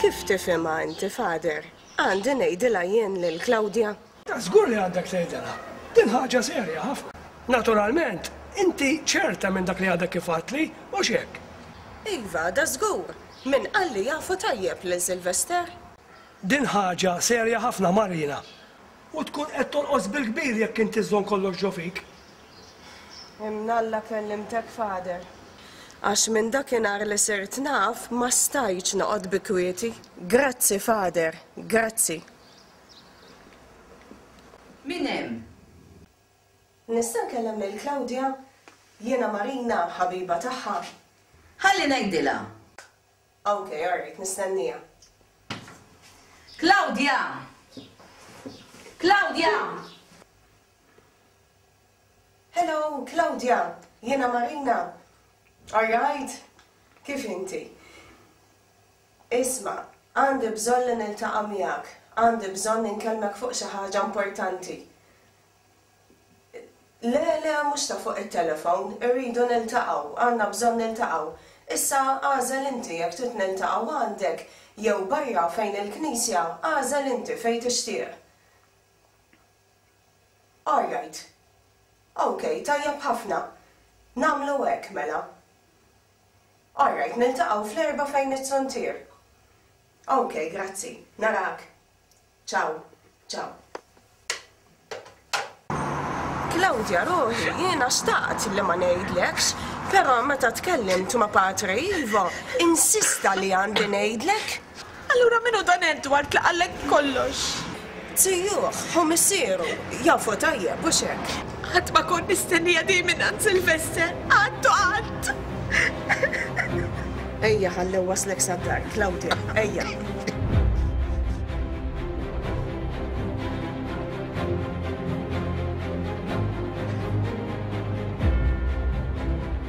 Kif tifhimha inti, Father? Għandi ngħidilha jien lil Claudia? Ta' żgur li għandek tgħidilha. Din ħaġa serja ħafna. Naturalment, inti ċerta minn dak li għadek kif għedtli, hux hekk? Iva, da' żgur. Min qal li jafu tajjeb lil Sylvester? Din ħaġa serja ħafna, Marina. U tkun qed tonqos bil-kbir jekk inti żżomm kollox ġo fik. Imnalla kellimtek, Father. Għax minn dakinhar li sirt naf, ma stajtx noqgħod bi kwieti. Grazzi, Father. Grazzi. Min hemm? Nista' nkellem lil Claudia? Jiena Marina, ħabiba tagħha. Ħalli ngħidilha. Ok, alright, nistennieha. Claudia! Claudia! Hello, Claudia! Jiena Marina. Alright? Kif inti? Isma', għandi bżonn li niltaqa' miegħek, għandi bżonn inkellmek fuq xi ħaġa importanti. Le, le, mhux ta' fuq it-telefon, irridu niltaqgħu, għandna bżonn niltaqgħu. Issa agħżel inti jekk trid niltaqgħu għandek jew barra fejn il-knisja, agħżel inti fejn tixtieq. Orrajt. Okej, tajjeb ħafna. Nagħmlu hekk mela. All right, niltaqgħu fl-Erbgħa fejn it-Sontier. Ok, grazzi. Narak. Ciao. Ciao. Claudia, ruħi, jiena xtaqt li ma ngħidlekx, però meta tkellimt ma' Patri Ivo, insista li għandi ngħidlek. Allura min hu dan Edward li qalek kollox? Zijuh, hu missieru, jafu tajjeb, hux hekk? Qatt ma kont nistennija din minn Aunt Sylvester, qatt u qatt! Ejja ħalli nwasslek sad-dar, Claudia, ejja.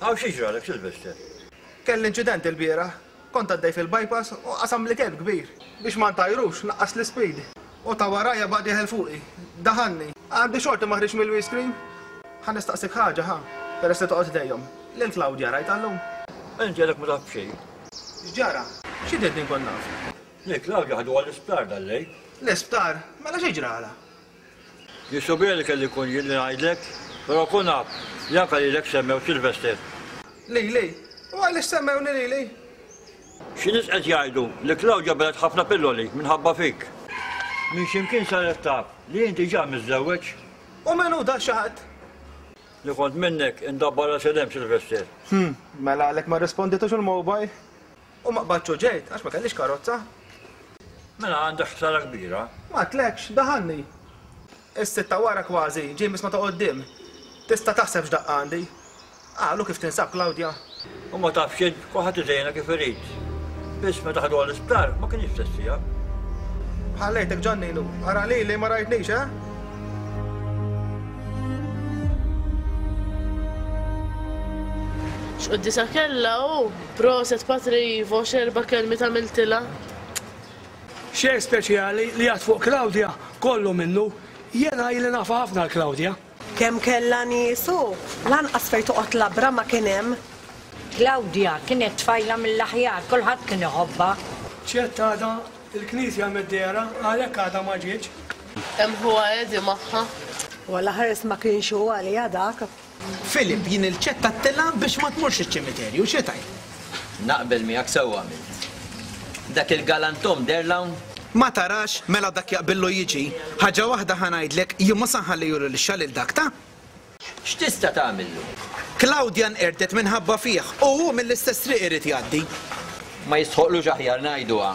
Hawn xi ġralek, xi lbist int? Kelli inċident ilbieraħ. Kont għaddej fil-bypass u qasamli kelb kbir. Biex ma ntajrux, naqqast l-ispeed u ta' warajja baqgħet jeħel fuqi. Daħanni. Għandi xorti ma ħriġt mill-wee screen. Ħa nistaqsik ħaġa ħa, peress li toqgħod dejjem. Lil Claudia rajtha llum? Inti għadek ma taf b'xejn. X'ġara? Xi tridni nkun naf? Lil Claudia ħaduha l-isptar dal-lejl. L-isptar? Mela xi ġralha? Jixtoq bija li kelli nkun jien li ngħidlek, però kun af li anke lilek semmew Sylvester. Lili? U għaliex semmewni lili? Xi nies qed jgħidu li Claudia belgħet ħafna pilloli minħabba fik. Minn x'imkien saret taf li int diġà miżżewweġ. U min hu dak xi ħadd? Li kont minnek indabbar għal Sedem, Sylvester. Hm, mela għalhekk ma rrisponditux il-mobile? U ma qbadtx u ġejt għax ma kellix karozza. Mela għandek ħsara kbira. Ma tlekx, daħanni. Is-sitt ta' wara kważi, ġie miss ma ta' quddiem. Tista' taħseb x'daqqa għandi. Qal, u kif tinsab Claudia? U ma tafx int, kulħadd iżejjena kif irid. Biss meta ħaduha l-isptar, ma kinitx l-istess hija. Ħallejtek ġannilu. Ara lili ma rajtnix, eh? X'quddiesa kellha hu! Proset Patri Ivo, x'erba' kelmiet għamiltilha! Xejn speċjali li għad fuq Claudia, kollu minnu. Jiena ili nafha ħafna l Claudia. Kemm kellha nies u lanqas fejn toqgħod labra ma kien hemm. Claudia kienet tfajla mill-aħjar, kulħadd kien iħobbha. Ċett għadha l-knisja mid-dehra, għalhekk għadha ma ġietx. Hemm ħuha Eddie magħha. Walla ħares ma kienx hu għaliha dak. Philip, jien il-ċettattilha biex ma tmurx iċ-ċimiterju, xi tgħid? Naqbel miegħek sewwa għamilt. Dak il-galantom deher l-hawn? Ma tarax, mela dak jaqbillu jiġi. Ħaġa waħda ħa ngħidlek, jien mhu se nħalli jurulixxa lil dak ta. X'tista' tagħmillu? Claudia nqerdet minħabba fih u hu mill-istess triq irid jgħaddi. Ma jistħoqqlux aħjar ngħiduha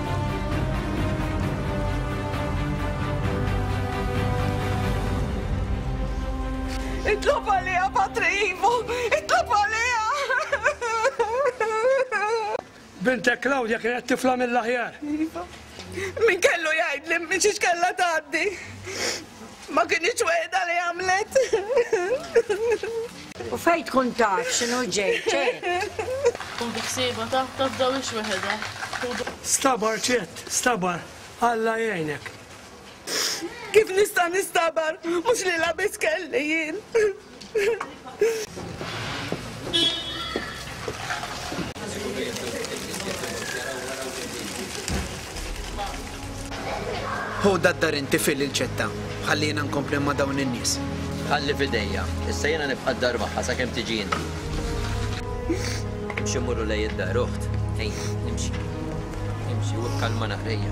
Itlob għalija, Patri Ivo! Itlob għalija! Bintek Claudia kienet tifla mill-aħjar. Iva. Min kellu jgħid li mxiex kella tgħaddi. Ma kinitx wegħda li għamlet. U fejn tkun taf x'inhu ġej ċert. Tkun biħsieba taf taf dawix weħedha. Stabar ċett, stabar, Alla jgħinek. Kif nista' nistabar, mhux li labis kelli jien. Hu daddar inti fil il-ċetta, ħallina nkompli ma dawn in-nies. Ħalli fidejja, issa jena nibqa' d-dar magħha sakemm tiġi inti. Xi mmurru lej id-dar uħt, ejn, nimxi. Nimxi u kalma naqrejja.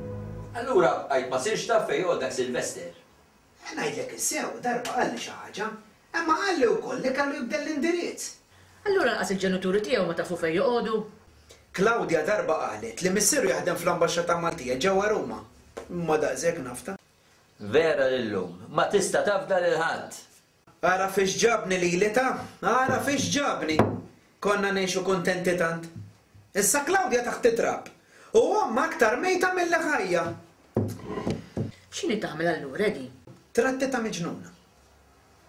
Allura bqajt ma sirtx taf fejn joqgħod dak Sylvester. Ħa ngħidlek is-sew, darba qalli xi ħaġa. Imma qalli wkoll li kellu jibdel l-indirizz. Allura laqas il-ġenituri tiegħu ma tafu fejn joqogħdu? Claudia darba qalet li missieru jaħdem fl-Ambaxxata Maltija ġewwa Ruma. Imma daqshekk nafta. Vera li llum ma tista' tafda lil ħadd. Ara fiex ġabni lili ta'! Ara fiex ġabni! Konna ngħixu kuntenti tant. Issa Klawdja taħt it-trab, u ommha aktar mejta milli ħajja. X'inhi tagħmel allura din? Tratti ta' miġnuna.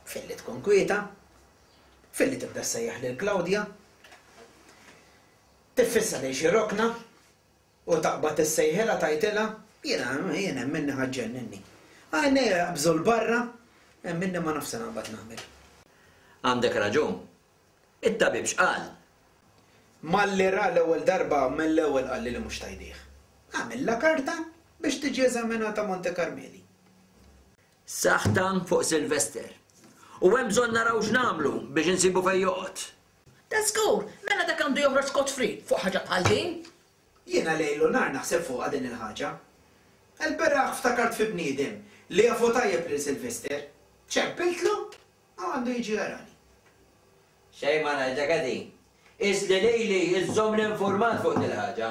Filli tkun kwieta. Filli tibda ssejjaħ lil Klawdja. Tiffissa lejn xi rokna. U taqbad issejħilha tgħidilha, Jiena, jien hemm minni ħa ġġenninni. Għajnejha jaqbżu 'l barra, hemm minni ma nafx se noqgħod nagħmel. Għandek raġun. It-tabib x'qal? Malli ra l-ewwel darba mill-ewwel qalli li mhux tajbih. Għamillha karta biex tiġi eżaminata Monte Karmeli. Saħtan fuq Silvester. U hemm bżonn naraw x'nagħmlu biex insibu fejn joqgħod. Ta' żgur! Mela dak għandu joħroġ scot free fuq ħaġa bħal din? Jiena lejl u nhar naħseb fuqha din il-ħaġa. L-bieraħ ftakart fi bniedem li jafu tajjeb lil Sylvester, ċempiltlu u għandu jiġi jarani. Xejn ma ngħidlek a din. Qis li lili żżommni infurmat fuq dil-ħaġa.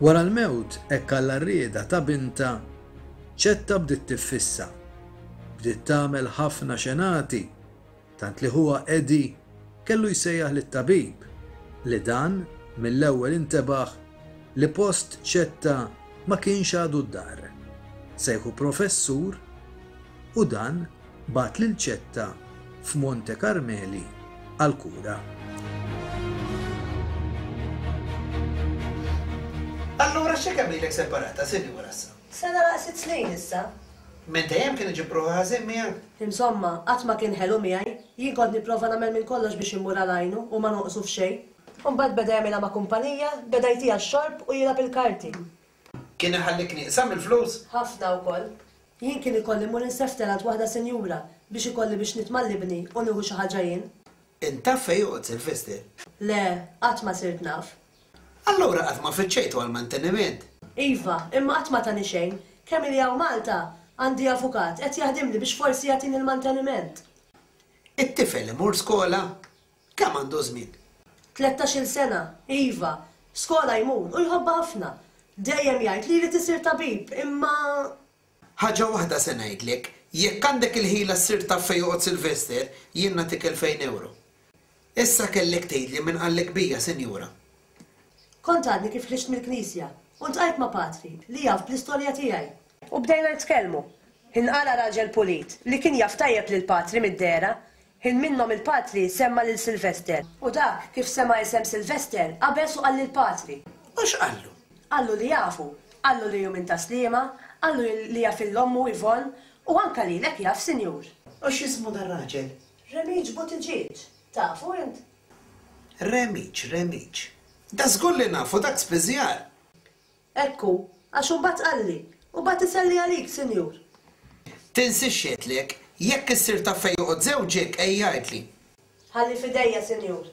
Wara l-mewt, hekk Alla rriedha, ta' Bintha, Ċetta bdiet tiffissa. Bdiet tagħmel ħafna xenati, tant li ħuha Edi kellu jsejjaħ lit-tabib, li dan mill-ewwel intebaħ li post Ċetta ma kienx għadu d-dar. Sejħu Professur u dan, bagħat lil ċetta f'Monte Karmeli għall-kura. Allura xi kemm ilek separata, Sinjura, issa? Sena laqas sitt snin issa. Minn dejjem kien iġib ruħu ħażin miegħek? Insomma, qatt ma kien ħelu miegħi. Jien kont nipprova nagħmel minn kollox biex immur għal għajnu u ma nonqsu f'xejn. Imbagħad beda jagħmilha ma' kumpanija, beda jtiha x-xorb u jilgħab il-karti. Kien iħallik nieqsa mill-flus? Ħafna wkoll. Jien kien ikolli mmur inseftel għand waħda sinjura biex ikolli biex nitt mal-ibni u nieħu xi ħaġa jien. Int taf fejn joqgħod Silvestri? Le, qatt ma sirt naf. Allura qatt ma fittxejtu għall-manteniment? Iva, imma qatt ma tani xejn. Kemm ili hawn Malta, għandi avukat, qed jaħdimli biex forsi jagħtini l-manteniment. It-tifel imur skola? Kemm għandu żmien? Tlettax-il sena, iva. Skola jmur u jħobbha ħafna. Dejjem jgħid li jrid isir tabib, imma. Ħaġa waħda se ngħidlek, jekk għandek il-ħila ssir taf fejn joqgħod Silvester, jien nagħtik elfejn ewro. Issa kellek tgħidli min qallek bija, sinjura. Kont għadni kif ħriġt mill-knisja u ltqajt ma' patri li jaf bl-istorja tiegħi. U bdejna nitkellmu. Inqala raġel pulit li kien jaf tajjeb lill-patri mid-dehra. Ħin minnhom il-patri semma lil Silvester. U dak, kif sema' isem Silvester, qabeż u qal lill-patri. U x'qallu? Qallu li jafu, qallu li hu minn Tas-Sliema, qallu li jaf lil ommu, Yvonne, u anke lilek jaf, Sinjur. U x'ismu dar-raġel? Remiġ Buttiġieġ. Tafu int? Remiġ, Remiġ. Da żgur li nafu, dak spiżjar! Hekk hu, għax imbagħad qalli, U bagħat isel li għalik, Sinjur. Tinsiex x'għidtlek, Jekk issir taf fejn joqgħod żewġek, ejja għidli. Ħalli f'idejja, Sinjur.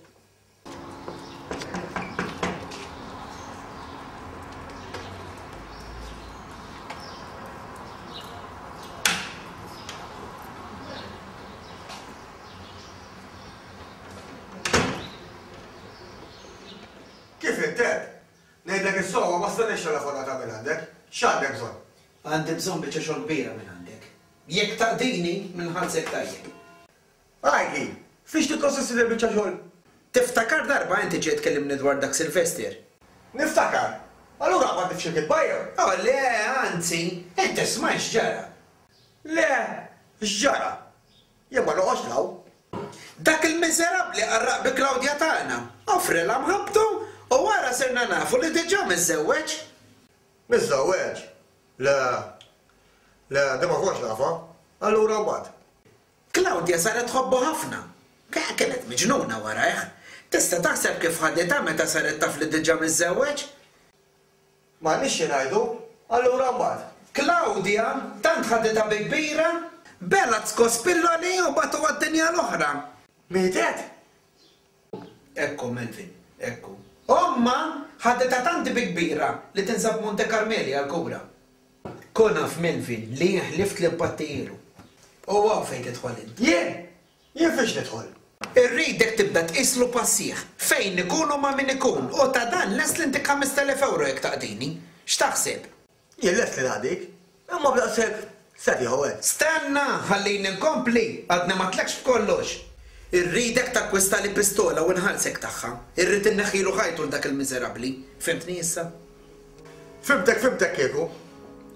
Kif int qed? Ngħidlek is-sewwa, ma stenniex telefonata minn għandek. X'għandek bżonn? Għandi bżonn biċċa xogħol kbira minn għandek. Jekk taqdini, nħallsek tajjeb. Għajti! F'hiex tikkonsisti din il-biċċa xogħol? Tiftakar darba inti ġejt tkellimni dwar dak Silvester? Niftakar! Allura qbadni f'xi gidba jew? O le, anzi! Inti smajt x'ġara? Le, x'ġara? Jien ma noqgħodx 'l hawn. Dak il-miżerabbli qarraq bi Claudia tagħna, offrilha mħabbtu u wara sirna nafu li diġà miżżewweġ. Miżżewweġ? Le. Le, din ma kontx nafha. Allura mbagħad? Claudia saret tħobbu ħafna. Kienet miġnuna warajh. Tista' taħseb kif ħaditha meta saret taf li diġà miżżewweġ? M'għandniex xi ngħidu, allura mbagħad. Claudia tant ħaditha bi kbira, belgħet skospilloli u bagħtu għad-dinja l-oħra. Mietet? Ekku, Melvin, ekku. Ommha ħaditha tant bi kbira li tinsab Monte Carmeli għall-kura. Kun af, Melvin, li jien ħlift lil Pattieru. U hawn fejn tidħol int. Jien? Jien fiex nidħol? Irridek tibda tqislu passieh, fejn ikun u ma' min ikun, u ta' dan lest li ntik ħamest elef ewro jekk taqdini. X'taħseb? Jien lest li naqdik, imma b'daqshekk sabiħ u hekk. Stenna, ħallini nkompli, għadni ma tlaqtx b'kollox. Irridek takkwistali pistola u nħallsek tagħha. Irrid inneħħilu ħajtu 'l dak il-miżerabbli. Fhimtni issa? Fhimtek fhimtek kieku.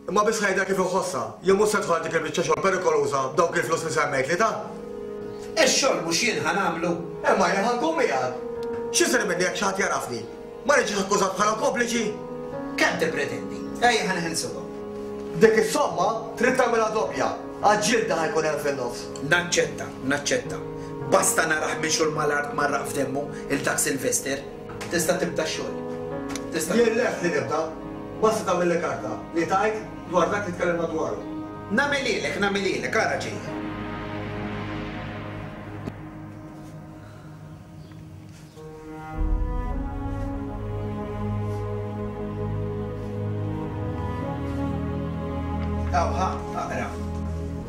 Imma biss ngħidha kif inħossha. Jien mhux se nidħol dik il-biċċa xogħol perikoluża b'dawk il-flus li semmejtli ta. Ix-xogħol mhux jien ħa nagħmlu. Imma jien ħa nkun miegħek. X'isir minni jekk xi ħadd jagħrafni? Ma niġix akkużat bħala kompliċi? Kemm tippretendi? Ejja ħa neħilsuhom. Dik is-somma trid tagħmilha doppja. Għaġ-ġilda ħa jkun hemm fin-nofs. Naċċetta, naċċetta. Basta narah mixul mal-art mgħarraq f'demmu 'l dak Sylvester. Tista' tibda x-xogħol. Tista'. Jien lest li nibda. Basta tagħmilli karta li tajt dwar dak li tkellimna dwaru. Nagħmilhielek, nagħmilhielek, ara ġej. Hawn, ha, aqra.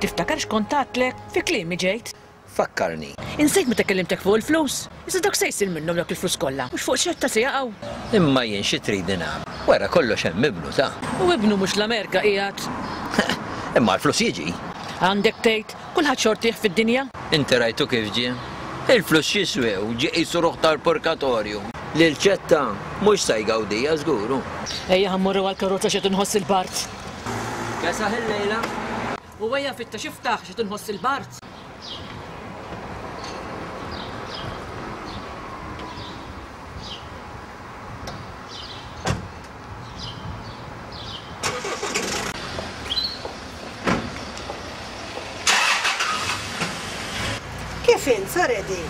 Tiftakar x'kont għadtlek? Fi kliemi ġejt. Fakkarni. Insejt meta kellimtek fuq il-flus? Iżda dawk se jsir minnhom dawk il-flus kollha, mhux fuq xetta se jaqgħu. Imma jien xi tridni nagħmel? Wara kollox hemm ibnu ta'. U ibnu mhux l-Amerika qiegħed. Imma l-flus jiġi. Għandek tgħid, kulħadd xortih fid-dinja? Inti rajtu kif ġie? Il-flus x'jiswew? Ġie qisu ruħ tal-purkatorju. Li l-ċetta mhux sa jgawdiha żgur. Ejja ħa mmorru għall-karozza x'qed inħoss il-bard. Kesaħ il-lejla. U ejja fittex iftaħ xi tinħoss il-bard. Kif int, Saredi?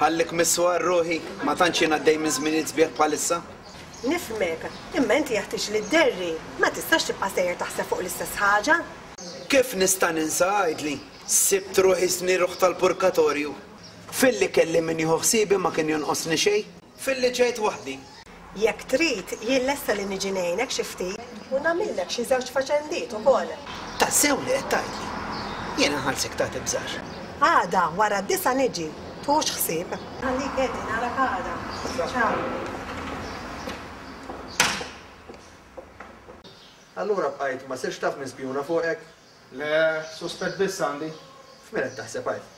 Ħallik miswar ruħi, ma tantx jien għaddej minn żminijiet sbieħ bħalissa. Nifhmek, imma inti jeħtieġ li dderri, ma tistax tibqa' sejjer taħseb fuq l-istess ħaġa. Kif nista' ninsa għidli? Sibt ruħi sniruh tal-purkatorju. Filli kelli min jieħu ħsiebi ma kien jonqosni xejn. Filli ġejt waħdi. Jekk trid, jien lesta li niġi ngħinek xi ftit. U nagħmillek xi żewġ faċendiet ukoll. Tassew li qed tgħidli? Jien inħallsek tagħti bżar. Għada wara d-disgħa niġi. Tħux ħsieb? Nħallik qegħdi, nagħlaq għada. Ciao. Allura bqajt ma sirtx taf min spjuna fuqek? Le, suspett biss għandi. F'min qed taħseb għid?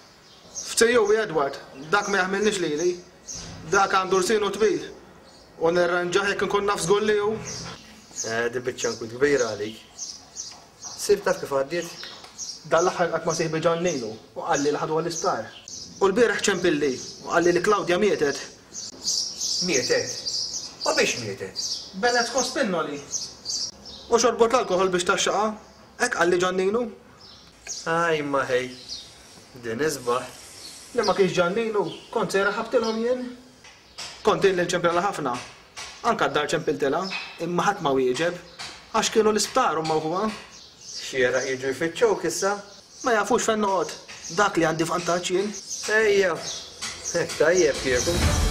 F'tiegħu Edward, dak ma jaħmilnix lili. Dak għandu lsinu twil u nirranġah jekk inkun naf żgur li hu. Eh, din biċċa inkwiet kbira għalik. Sirt taf kif għaddiet? Dan l-aħħar lqajt ma' sieħbi John Nino u qalli li ħaduha l-isptar. U lbieraħ ċempilli u qalli li Claudia mietet. Mietet? U biex mietet? B'eled skont spinnoli. U xorbot l-alkoħol biex tgħaxxaqha. Hekk qalli John Nino. Ah imma ħej. Din isbaħ. Le ma kienx John Nino, kont sejra ħabtilhom jien. Kont ilni nċempilha ħafna. Anke d-dar ċempiltilha, imma ħadd ma wieġeb, għax kienu l-isptar ommha u ħuha. Xieraq jiġu jfittxuk issa? Ma jafux fejn noqgħod, dak li għandi vantaġġ jien. Ejja, hekk tajjeb kieku.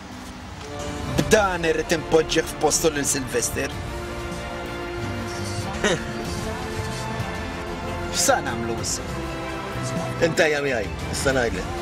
B'dan irrid inpoġġih f'postu lil Sylvester. X'sa nagħmlu issa? Intejja miegħi, issa ngħidlek.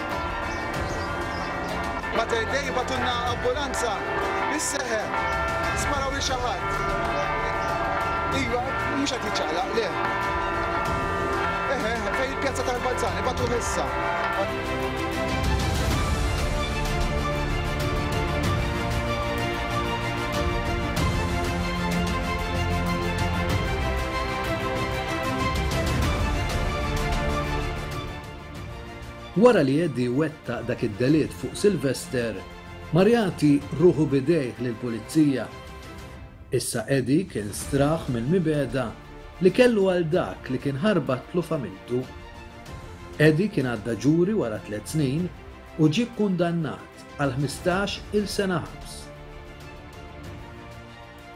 Mater Dei bagħtulna ambulanza. Is-seħħ. Sparaw lil xi ħadd. Iva, mhux qed jiċċaqlaq, le. Eħe, fejn il-pjazza tal-Balzani bagħtuh issa. Wara li Eddie wettaq dak id-delitt fuq Sylvester, mar jagħti ruħu b'idejh lill-Pulizija. Issa Eddie kien straħ mill-mibegħda li kellu għal dak li kien ħarbatlu familtu. Eddie kien għadda ġuri wara tliet snin u ġie kkundannat għal ħmistax-il sena ħabs.